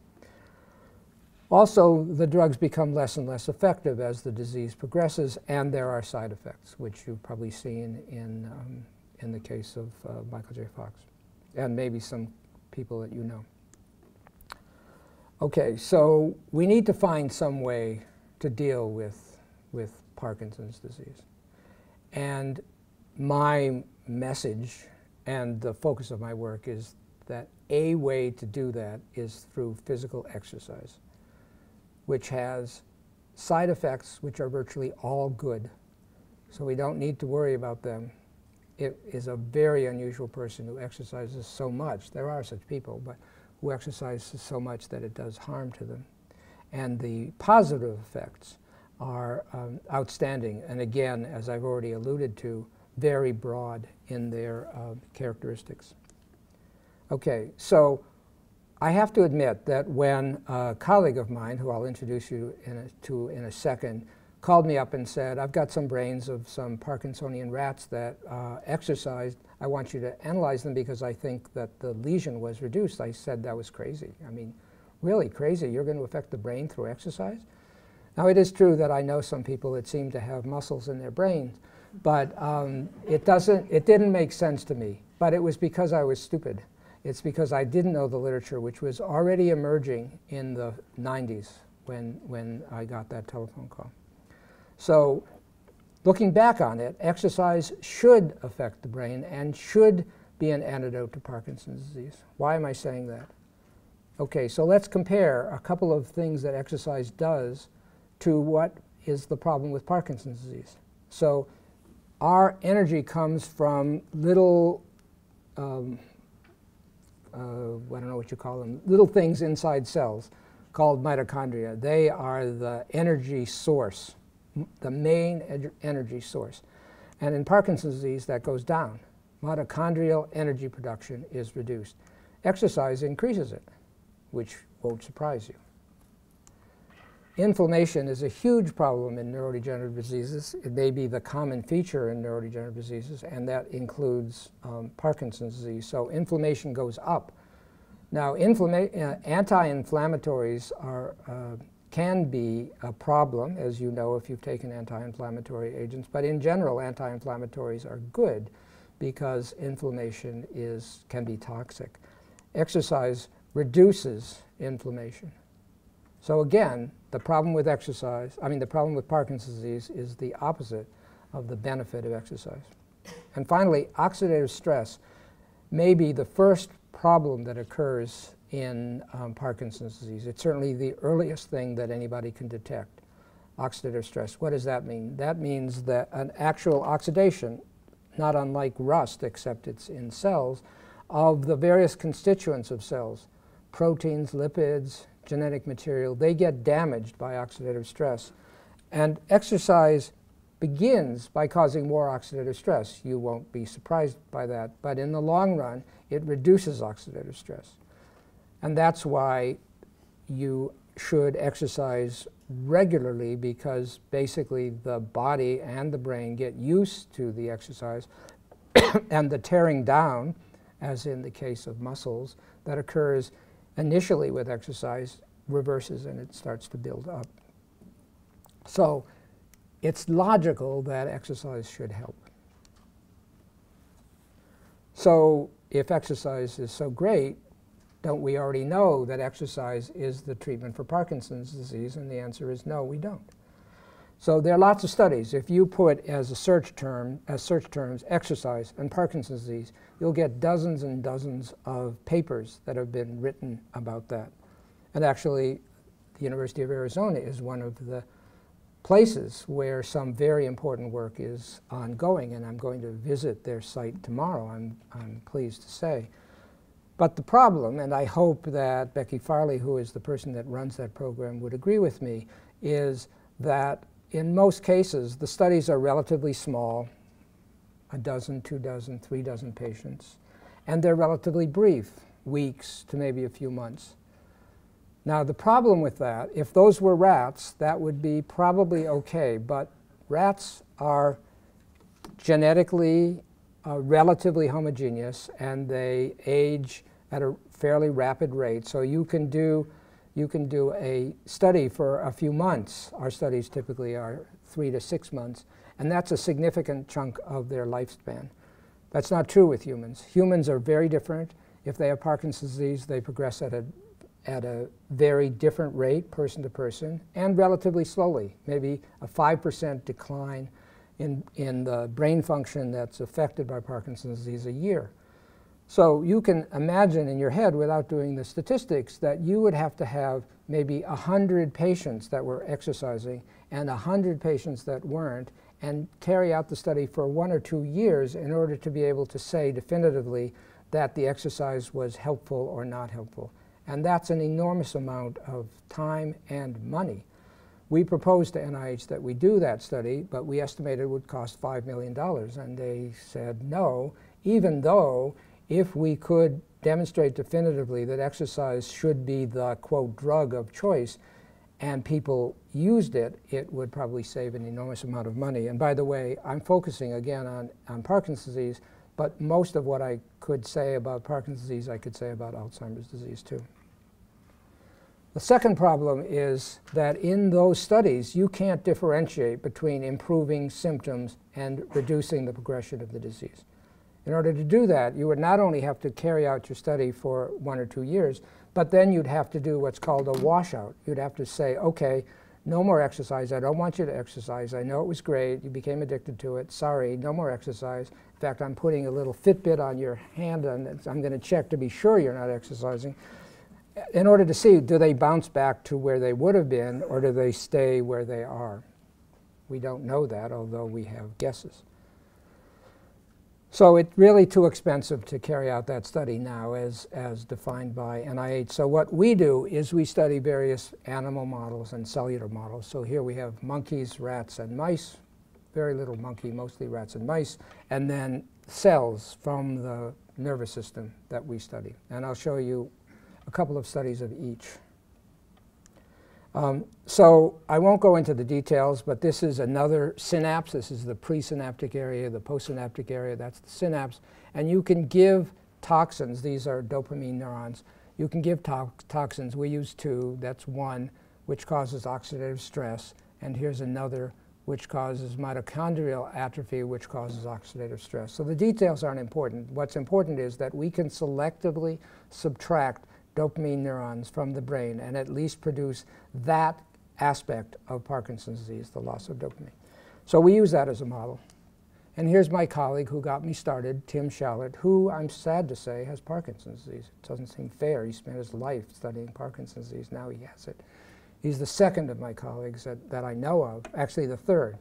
Also, the drugs become less and less effective as the disease progresses, and there are side effects, which you've probably seen in, um, in the case of uh, Michael J. Fox, and maybe some people that you know. Okay, so we need to find some way to deal with, with Parkinson's disease. And my message and the focus of my work is that a way to do that is through physical exercise, which has side effects which are virtually all good. So we don't need to worry about them. It is a very unusual person who exercises so much. There are such people, but who exercises so much that it does harm to them. And the positive effects are um, outstanding, and again, as I've already alluded to, very broad in their uh, characteristics. Okay, so I have to admit that when a colleague of mine, who I'll introduce you in a, to in a second, called me up and said, I've got some brains of some Parkinsonian rats that uh, exercised. I want you to analyze them because I think that the lesion was reduced. I said that was crazy. I mean, really crazy. You're going to affect the brain through exercise? Now, it is true that I know some people that seem to have muscles in their brains, but um, it, doesn't, it didn't make sense to me. But it was because I was stupid. It's because I didn't know the literature, which was already emerging in the 90s when, when I got that telephone call. So looking back on it, exercise should affect the brain and should be an antidote to Parkinson's disease. Why am I saying that? Okay, so let's compare a couple of things that exercise does to what is the problem with Parkinson's disease. So our energy comes from little, um, uh, I don't know what you call them, little things inside cells called mitochondria. They are the energy source the main energy source. And in Parkinson's disease, that goes down. Mitochondrial energy production is reduced. Exercise increases it, which won't surprise you. Inflammation is a huge problem in neurodegenerative diseases. It may be the common feature in neurodegenerative diseases, and that includes um, Parkinson's disease. So inflammation goes up. Now, uh, anti-inflammatories are uh, can be a problem, as you know if you've taken anti-inflammatory agents. But in general, anti-inflammatories are good because inflammation is, can be toxic. Exercise reduces inflammation. So again, the problem with exercise, I mean the problem with Parkinson's disease is the opposite of the benefit of exercise. And finally, oxidative stress may be the first problem that occurs in um, Parkinson's disease. It's certainly the earliest thing that anybody can detect. oxidative stress. What does that mean? That means that an actual oxidation, not unlike rust, except it's in cells, of the various constituents of cells, proteins, lipids, genetic material, they get damaged by oxidative stress. And exercise begins by causing more oxidative stress. You won't be surprised by that, but in the long run, it reduces oxidative stress. And that's why you should exercise regularly because basically the body and the brain get used to the exercise and the tearing down, as in the case of muscles, that occurs initially with exercise reverses and it starts to build up. So it's logical that exercise should help. So if exercise is so great, don't we already know that exercise is the treatment for Parkinson's disease? And the answer is no, we don't. So there are lots of studies. If you put as a search term, as search terms, exercise and Parkinson's disease, you'll get dozens and dozens of papers that have been written about that. And actually, the University of Arizona is one of the places where some very important work is ongoing, and I'm going to visit their site tomorrow, I'm, I'm pleased to say. But the problem, and I hope that Becky Farley, who is the person that runs that program, would agree with me, is that in most cases, the studies are relatively small, a dozen, two dozen, three dozen patients, and they're relatively brief, weeks to maybe a few months. Now, the problem with that, if those were rats, that would be probably okay, but rats are genetically uh, relatively homogeneous and they age at a fairly rapid rate. So you can do you can do a study for a few months. Our studies typically are three to six months, and that's a significant chunk of their lifespan. That's not true with humans. Humans are very different. If they have Parkinson's disease, they progress at a, at a very different rate, person to person, and relatively slowly, maybe a 5% decline in, in the brain function that's affected by Parkinson's disease a year. So you can imagine in your head, without doing the statistics, that you would have to have maybe 100 patients that were exercising and 100 patients that weren't, and carry out the study for one or two years in order to be able to say definitively that the exercise was helpful or not helpful. And that's an enormous amount of time and money. We proposed to NIH that we do that study, but we estimated it would cost $5 million. And they said no, even though if we could demonstrate definitively that exercise should be the, quote, drug of choice, and people used it, it would probably save an enormous amount of money. And by the way, I'm focusing again on, on Parkinson's disease, but most of what I could say about Parkinson's disease, I could say about Alzheimer's disease too. The second problem is that in those studies, you can't differentiate between improving symptoms and reducing the progression of the disease. In order to do that, you would not only have to carry out your study for one or two years, but then you'd have to do what's called a washout. You'd have to say, okay, no more exercise. I don't want you to exercise. I know it was great. You became addicted to it. Sorry, no more exercise. In fact, I'm putting a little Fitbit on your hand and I'm going to check to be sure you're not exercising in order to see do they bounce back to where they would have been or do they stay where they are. We don't know that, although we have guesses. So it's really too expensive to carry out that study now as, as defined by NIH. So what we do is we study various animal models and cellular models. So here we have monkeys, rats, and mice, very little monkey, mostly rats and mice, and then cells from the nervous system that we study. And I'll show you a couple of studies of each. Um, so I won't go into the details, but this is another synapse. This is the presynaptic area, the postsynaptic area, that's the synapse. And you can give toxins, these are dopamine neurons. You can give to toxins, we use two, that's one, which causes oxidative stress, and here's another which causes mitochondrial atrophy, which causes oxidative stress. So the details aren't important. What's important is that we can selectively subtract dopamine neurons from the brain and at least produce that aspect of Parkinson's disease, the loss of dopamine. So we use that as a model. And here's my colleague who got me started, Tim Schallert, who I'm sad to say has Parkinson's disease. It doesn't seem fair. He spent his life studying Parkinson's disease. Now he has it. He's the second of my colleagues that, that I know of, actually the third,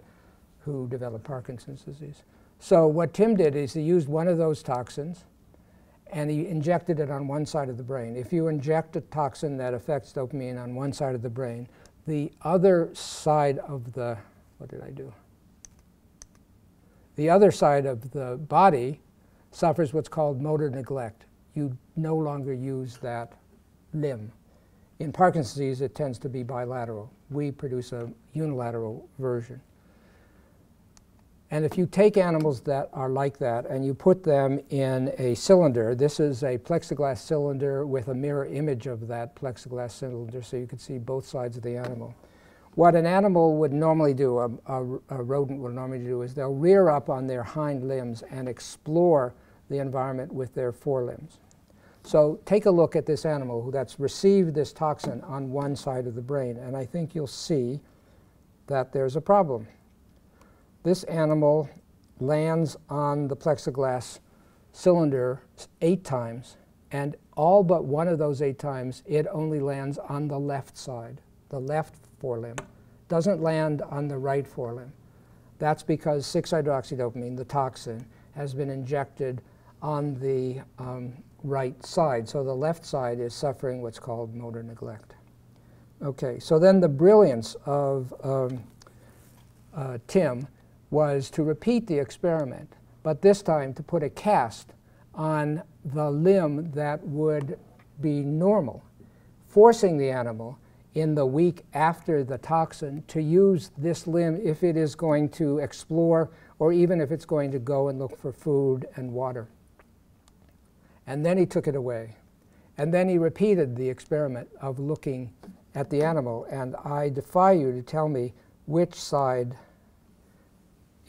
who developed Parkinson's disease. So what Tim did is he used one of those toxins and he injected it on one side of the brain. If you inject a toxin that affects dopamine on one side of the brain, the other side of the, what did I do? The other side of the body suffers what's called motor neglect. You no longer use that limb. In Parkinson's disease, it tends to be bilateral. We produce a unilateral version. And if you take animals that are like that and you put them in a cylinder, this is a plexiglass cylinder with a mirror image of that plexiglass cylinder so you can see both sides of the animal. What an animal would normally do, a, a, a rodent would normally do, is they'll rear up on their hind limbs and explore the environment with their forelimbs. So take a look at this animal that's received this toxin on one side of the brain, and I think you'll see that there's a problem this animal lands on the plexiglass cylinder eight times, and all but one of those eight times, it only lands on the left side, the left forelimb. Doesn't land on the right forelimb. That's because 6-hydroxydopamine, the toxin, has been injected on the um, right side. So the left side is suffering what's called motor neglect. Okay, so then the brilliance of um, uh, Tim was to repeat the experiment, but this time to put a cast on the limb that would be normal, forcing the animal in the week after the toxin to use this limb if it is going to explore or even if it's going to go and look for food and water. And then he took it away. And then he repeated the experiment of looking at the animal. And I defy you to tell me which side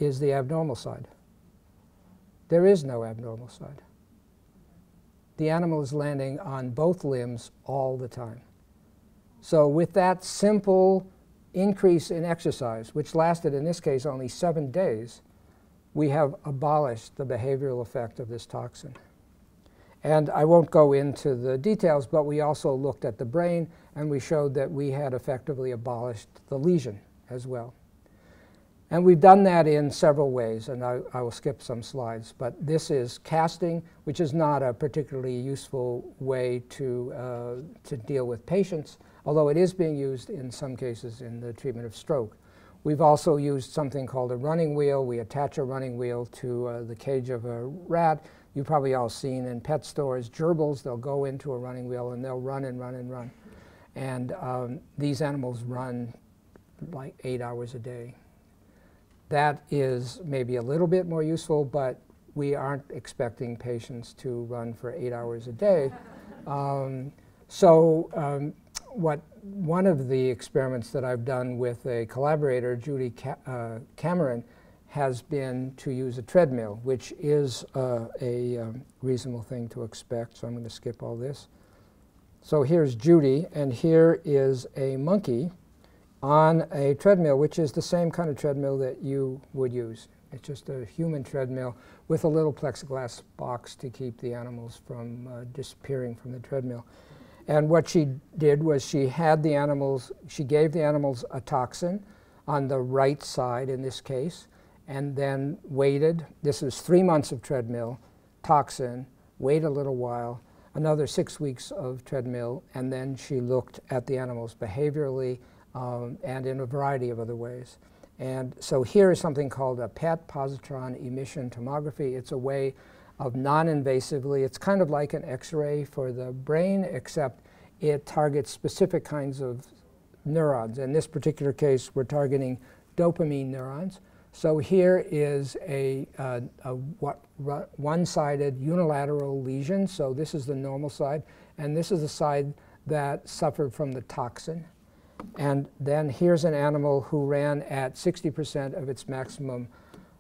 is the abnormal side. There is no abnormal side. The animal is landing on both limbs all the time. So with that simple increase in exercise, which lasted in this case only seven days, we have abolished the behavioral effect of this toxin. And I won't go into the details, but we also looked at the brain and we showed that we had effectively abolished the lesion as well. And we've done that in several ways, and I, I, will skip some slides. But this is casting, which is not a particularly useful way to, uh, to deal with patients, although it is being used in some cases in the treatment of stroke. We've also used something called a running wheel. We attach a running wheel to uh, the cage of a rat. You've probably all seen in pet stores gerbils. They'll go into a running wheel and they'll run and run and run. And um, these animals run like eight hours a day. That is maybe a little bit more useful, but we aren't expecting patients to run for eight hours a day. Um, so um, what one of the experiments that I've done with a collaborator, Judy Ca uh, Cameron, has been to use a treadmill, which is uh, a um, reasonable thing to expect. So I'm going to skip all this. So here's Judy, and here is a monkey on a treadmill, which is the same kind of treadmill that you would use. It's just a human treadmill with a little plexiglass box to keep the animals from uh, disappearing from the treadmill. And what she did was she had the animals, she gave the animals a toxin on the right side in this case, and then waited. This was three months of treadmill, toxin, wait a little while, another six weeks of treadmill, and then she looked at the animals behaviorally um, and in a variety of other ways. And so here is something called a PET, positron emission tomography. It's a way of non-invasively, it's kind of like an X-ray for the brain, except it targets specific kinds of neurons. In this particular case, we're targeting dopamine neurons. So here is a, a one-sided unilateral lesion. So this is the normal side, and this is the side that suffered from the toxin. And then here's an animal who ran at 60% of its maximum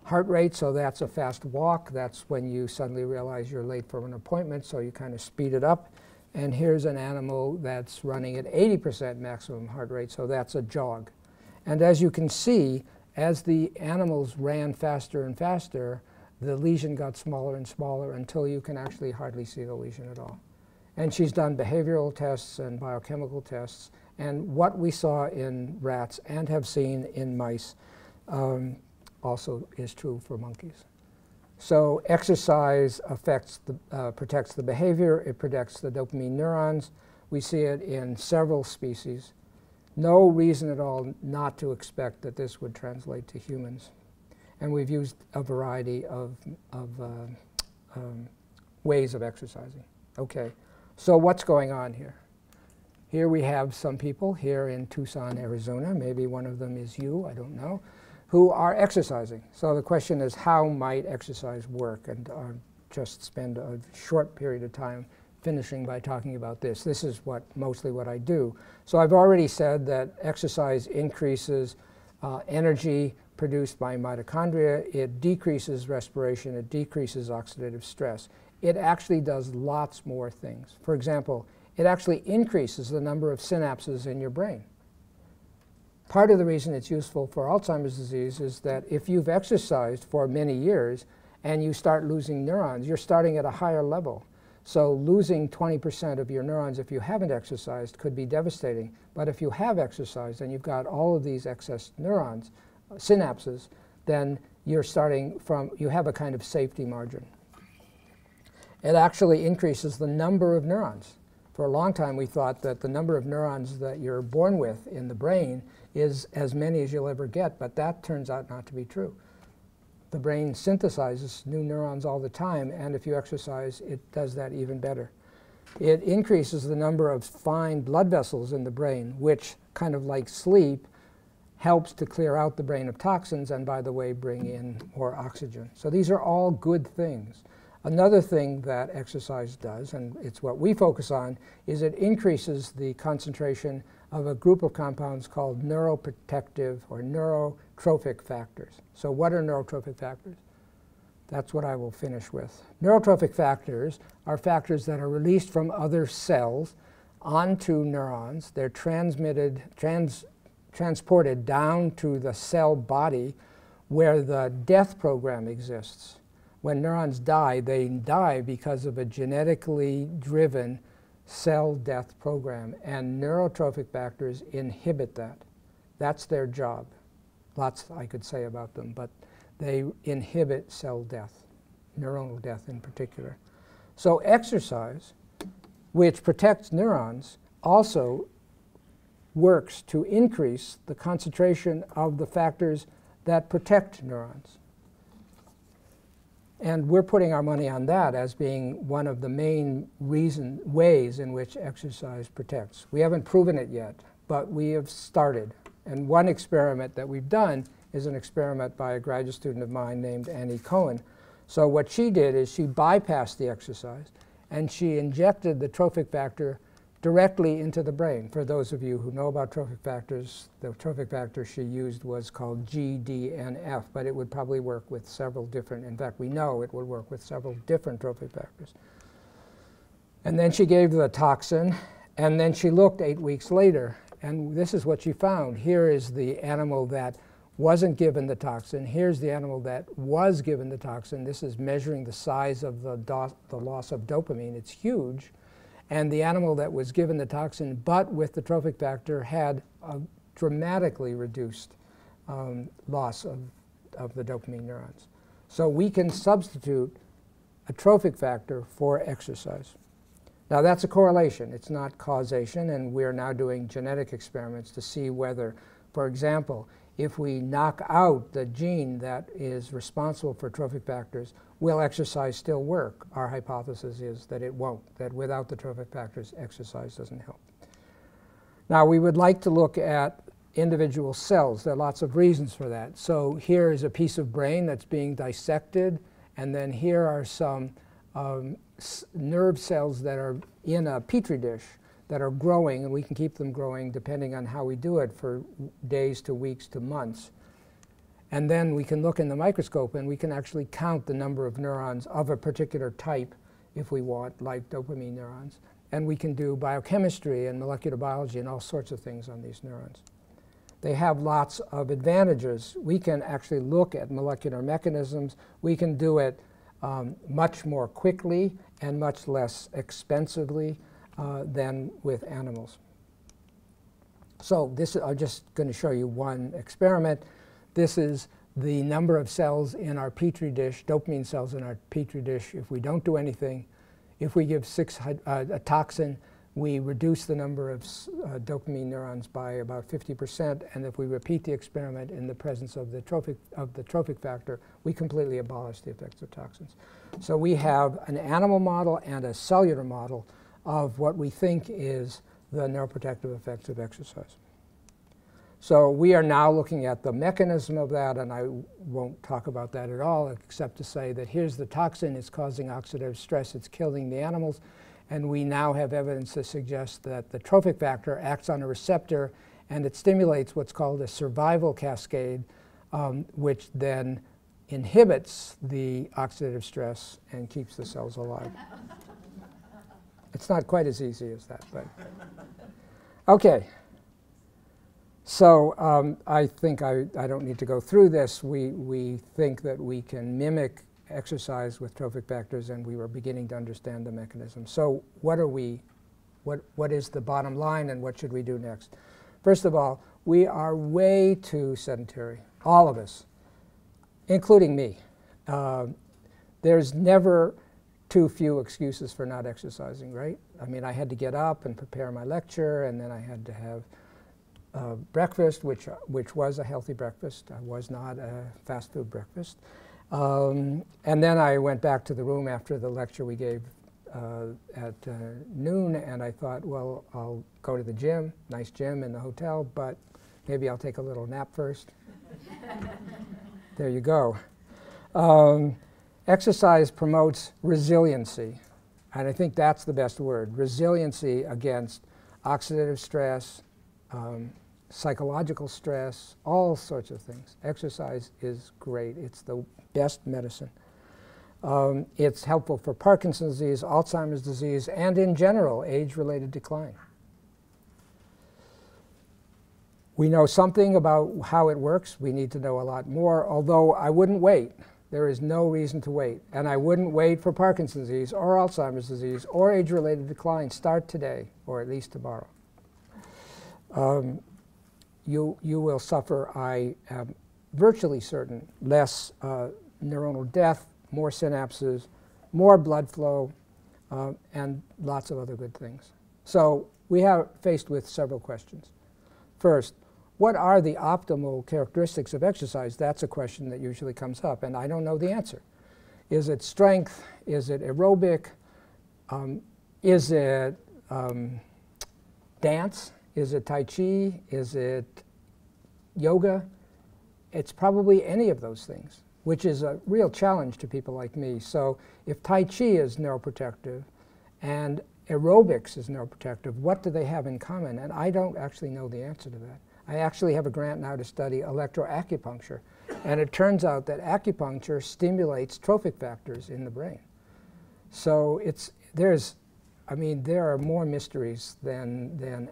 heart rate, so that's a fast walk. That's when you suddenly realize you're late for an appointment, so you kind of speed it up. And here's an animal that's running at 80% maximum heart rate, so that's a jog. And as you can see, as the animals ran faster and faster, the lesion got smaller and smaller until you can actually hardly see the lesion at all. And she's done behavioral tests and biochemical tests, And what we saw in rats and have seen in mice um, also is true for monkeys. So exercise affects the, uh, protects the behavior, it protects the dopamine neurons. We see it in several species. No reason at all not to expect that this would translate to humans. And we've used a variety of, of uh, um, ways of exercising. Okay, so what's going on here? Here we have some people here in Tucson, Arizona, maybe one of them is you, I don't know, who are exercising. So the question is how might exercise work? And I'll just spend a short period of time finishing by talking about this. This is what mostly what I do. So I've already said that exercise increases uh, energy produced by mitochondria. It decreases respiration. It decreases oxidative stress. It actually does lots more things. For example, it actually increases the number of synapses in your brain. Part of the reason it's useful for Alzheimer's disease is that if you've exercised for many years and you start losing neurons, you're starting at a higher level. So losing 20% of your neurons if you haven't exercised could be devastating. But if you have exercised and you've got all of these excess neurons, uh, synapses, then you're starting from, you have a kind of safety margin. It actually increases the number of neurons. For a long time, we thought that the number of neurons that you're born with in the brain is as many as you'll ever get, but that turns out not to be true. The brain synthesizes new neurons all the time, and if you exercise, it does that even better. It increases the number of fine blood vessels in the brain, which, kind of like sleep, helps to clear out the brain of toxins and, by the way, bring in more oxygen. So these are all good things. Another thing that exercise does, and it's what we focus on, is it increases the concentration of a group of compounds called neuroprotective or neurotrophic factors. So what are neurotrophic factors? That's what I will finish with. Neurotrophic factors are factors that are released from other cells onto neurons. They're transmitted, trans, transported down to the cell body where the death program exists. When neurons die, they die because of a genetically driven cell death program, and neurotrophic factors inhibit that. That's their job. Lots I could say about them, but they inhibit cell death, neuronal death in particular. So exercise, which protects neurons, also works to increase the concentration of the factors that protect neurons. And we're putting our money on that as being one of the main reason, ways in which exercise protects. We haven't proven it yet, but we have started. And one experiment that we've done is an experiment by a graduate student of mine named Annie Cohen. So what she did is she bypassed the exercise and she injected the trophic factor directly into the brain. For those of you who know about trophic factors, the trophic factor she used was called GDNF, but it would probably work with several different, in fact, we know it would work with several different trophic factors. And then she gave the toxin, and then she looked eight weeks later, and this is what she found. Here is the animal that wasn't given the toxin. Here's the animal that was given the toxin. This is measuring the size of the, the loss of dopamine. It's huge and the animal that was given the toxin but with the trophic factor had a dramatically reduced um, loss of, of the dopamine neurons. So we can substitute a trophic factor for exercise. Now that's a correlation, it's not causation, and we're now doing genetic experiments to see whether, for example, if we knock out the gene that is responsible for trophic factors, will exercise still work? Our hypothesis is that it won't, that without the trophic factors, exercise doesn't help. Now, we would like to look at individual cells. There are lots of reasons for that. So here is a piece of brain that's being dissected, and then here are some um, nerve cells that are in a petri dish that are growing, and we can keep them growing depending on how we do it for days to weeks to months. And then we can look in the microscope and we can actually count the number of neurons of a particular type if we want, like dopamine neurons. And we can do biochemistry and molecular biology and all sorts of things on these neurons. They have lots of advantages. We can actually look at molecular mechanisms. We can do it um, much more quickly and much less expensively uh, than with animals. So this, I'm just going to show you one experiment. This is the number of cells in our petri dish, dopamine cells in our petri dish, if we don't do anything. If we give six, uh, a toxin, we reduce the number of uh, dopamine neurons by about 50%, and if we repeat the experiment in the presence of the trophic, of the trophic factor, we completely abolish the effects of toxins. So we have an animal model and a cellular model of what we think is the neuroprotective effects of exercise. So we are now looking at the mechanism of that, and I won't talk about that at all, except to say that here's the toxin, it's causing oxidative stress, it's killing the animals, and we now have evidence to suggest that the trophic factor acts on a receptor and it stimulates what's called a survival cascade, um, which then inhibits the oxidative stress and keeps the cells alive. it's not quite as easy as that, but okay. So um, I think I, I don't need to go through this. We, we think that we can mimic exercise with trophic factors, and we were beginning to understand the mechanism. So what are we, what, what is the bottom line, and what should we do next? First of all, we are way too sedentary, all of us, including me. Uh, there's never too few excuses for not exercising, right? I mean, I had to get up and prepare my lecture, and then I had to have uh, breakfast, which, which was a healthy breakfast. I was not a fast food breakfast. Um, and then I went back to the room after the lecture we gave uh, at uh, noon, and I thought, well, I'll go to the gym, nice gym in the hotel, but maybe I'll take a little nap first. there you go. Um, exercise promotes resiliency, and I think that's the best word resiliency against oxidative stress, um, psychological stress, all sorts of things. Exercise is great. It's the best medicine. Um, it's helpful for Parkinson's disease, Alzheimer's disease, and in general, age-related decline. We know something about how it works. We need to know a lot more, although I wouldn't wait. There is no reason to wait. And I wouldn't wait for Parkinson's disease or Alzheimer's disease or age-related decline. Start today, or at least tomorrow. Um, you, you will suffer, I am virtually certain, less uh, neuronal death, more synapses, more blood flow, uh, and lots of other good things. So we are faced with several questions. First, what are the optimal characteristics of exercise? That's a question that usually comes up, and I don't know the answer. Is it strength? Is it aerobic? Um, is it um, dance? Is it Tai Chi? Is it yoga? It's probably any of those things, which is a real challenge to people like me. So if Tai Chi is neuroprotective and aerobics is neuroprotective, what do they have in common? And I don't actually know the answer to that. I actually have a grant now to study electroacupuncture. And it turns out that acupuncture stimulates trophic factors in the brain. So it's, there's, I mean, there are more mysteries than, than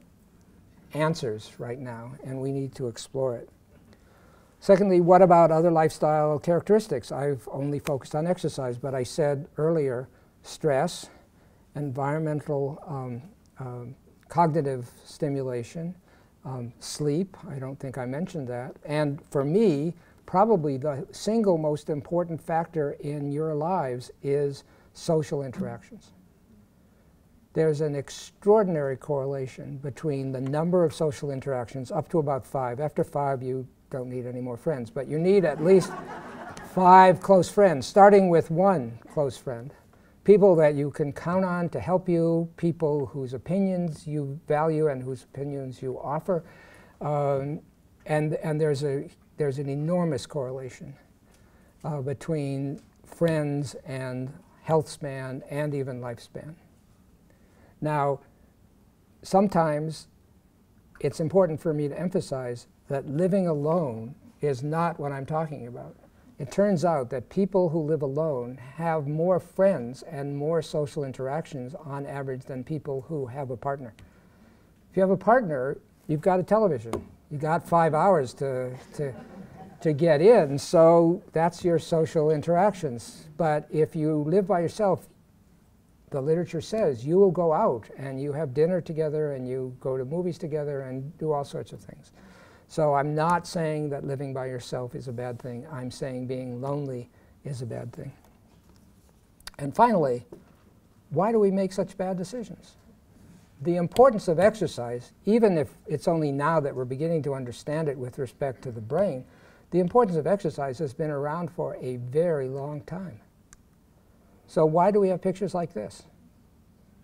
answers right now, and we need to explore it. Secondly, what about other lifestyle characteristics? I've only focused on exercise, but I said earlier stress, environmental um, um, cognitive stimulation, um, sleep, I don't think I mentioned that, and for me, probably the single most important factor in your lives is social interactions there's an extraordinary correlation between the number of social interactions up to about five. After five, you don't need any more friends, but you need at least five close friends, starting with one close friend. People that you can count on to help you, people whose opinions you value and whose opinions you offer. Um, and and there's, a, there's an enormous correlation uh, between friends and health span and even lifespan. Now, sometimes it's important for me to emphasize that living alone is not what I'm talking about. It turns out that people who live alone have more friends and more social interactions on average than people who have a partner. If you have a partner, you've got a television. You've got five hours to, to, to get in, so that's your social interactions. But if you live by yourself, the literature says you will go out and you have dinner together and you go to movies together and do all sorts of things. So I'm not saying that living by yourself is a bad thing. I'm saying being lonely is a bad thing. And finally, why do we make such bad decisions? The importance of exercise, even if it's only now that we're beginning to understand it with respect to the brain, the importance of exercise has been around for a very long time. So why do we have pictures like this?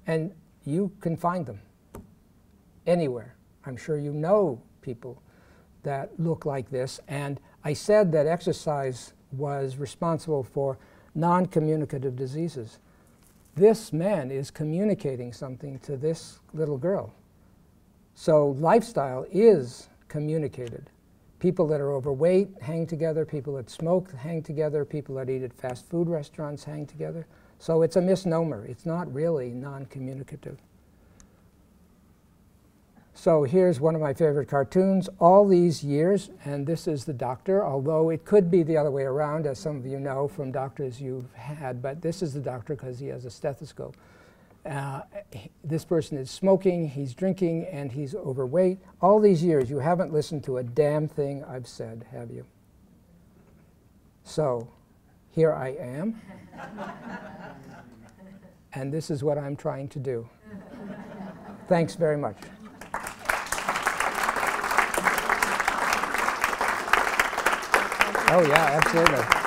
And you can find them anywhere. I'm sure you know people that look like this. And I said that exercise was responsible for non-communicative diseases. This man is communicating something to this little girl. So lifestyle is communicated. People that are overweight hang together, people that smoke hang together, people that eat at fast food restaurants hang together. So it's a misnomer. It's not really non-communicative. So here's one of my favorite cartoons. All these years, and this is the doctor, although it could be the other way around, as some of you know from doctors you've had, but this is the doctor because he has a stethoscope. Uh, this person is smoking, he's drinking, and he's overweight. All these years, you haven't listened to a damn thing I've said, have you? So, here I am. and this is what I'm trying to do. Thanks very much. Oh, yeah, absolutely.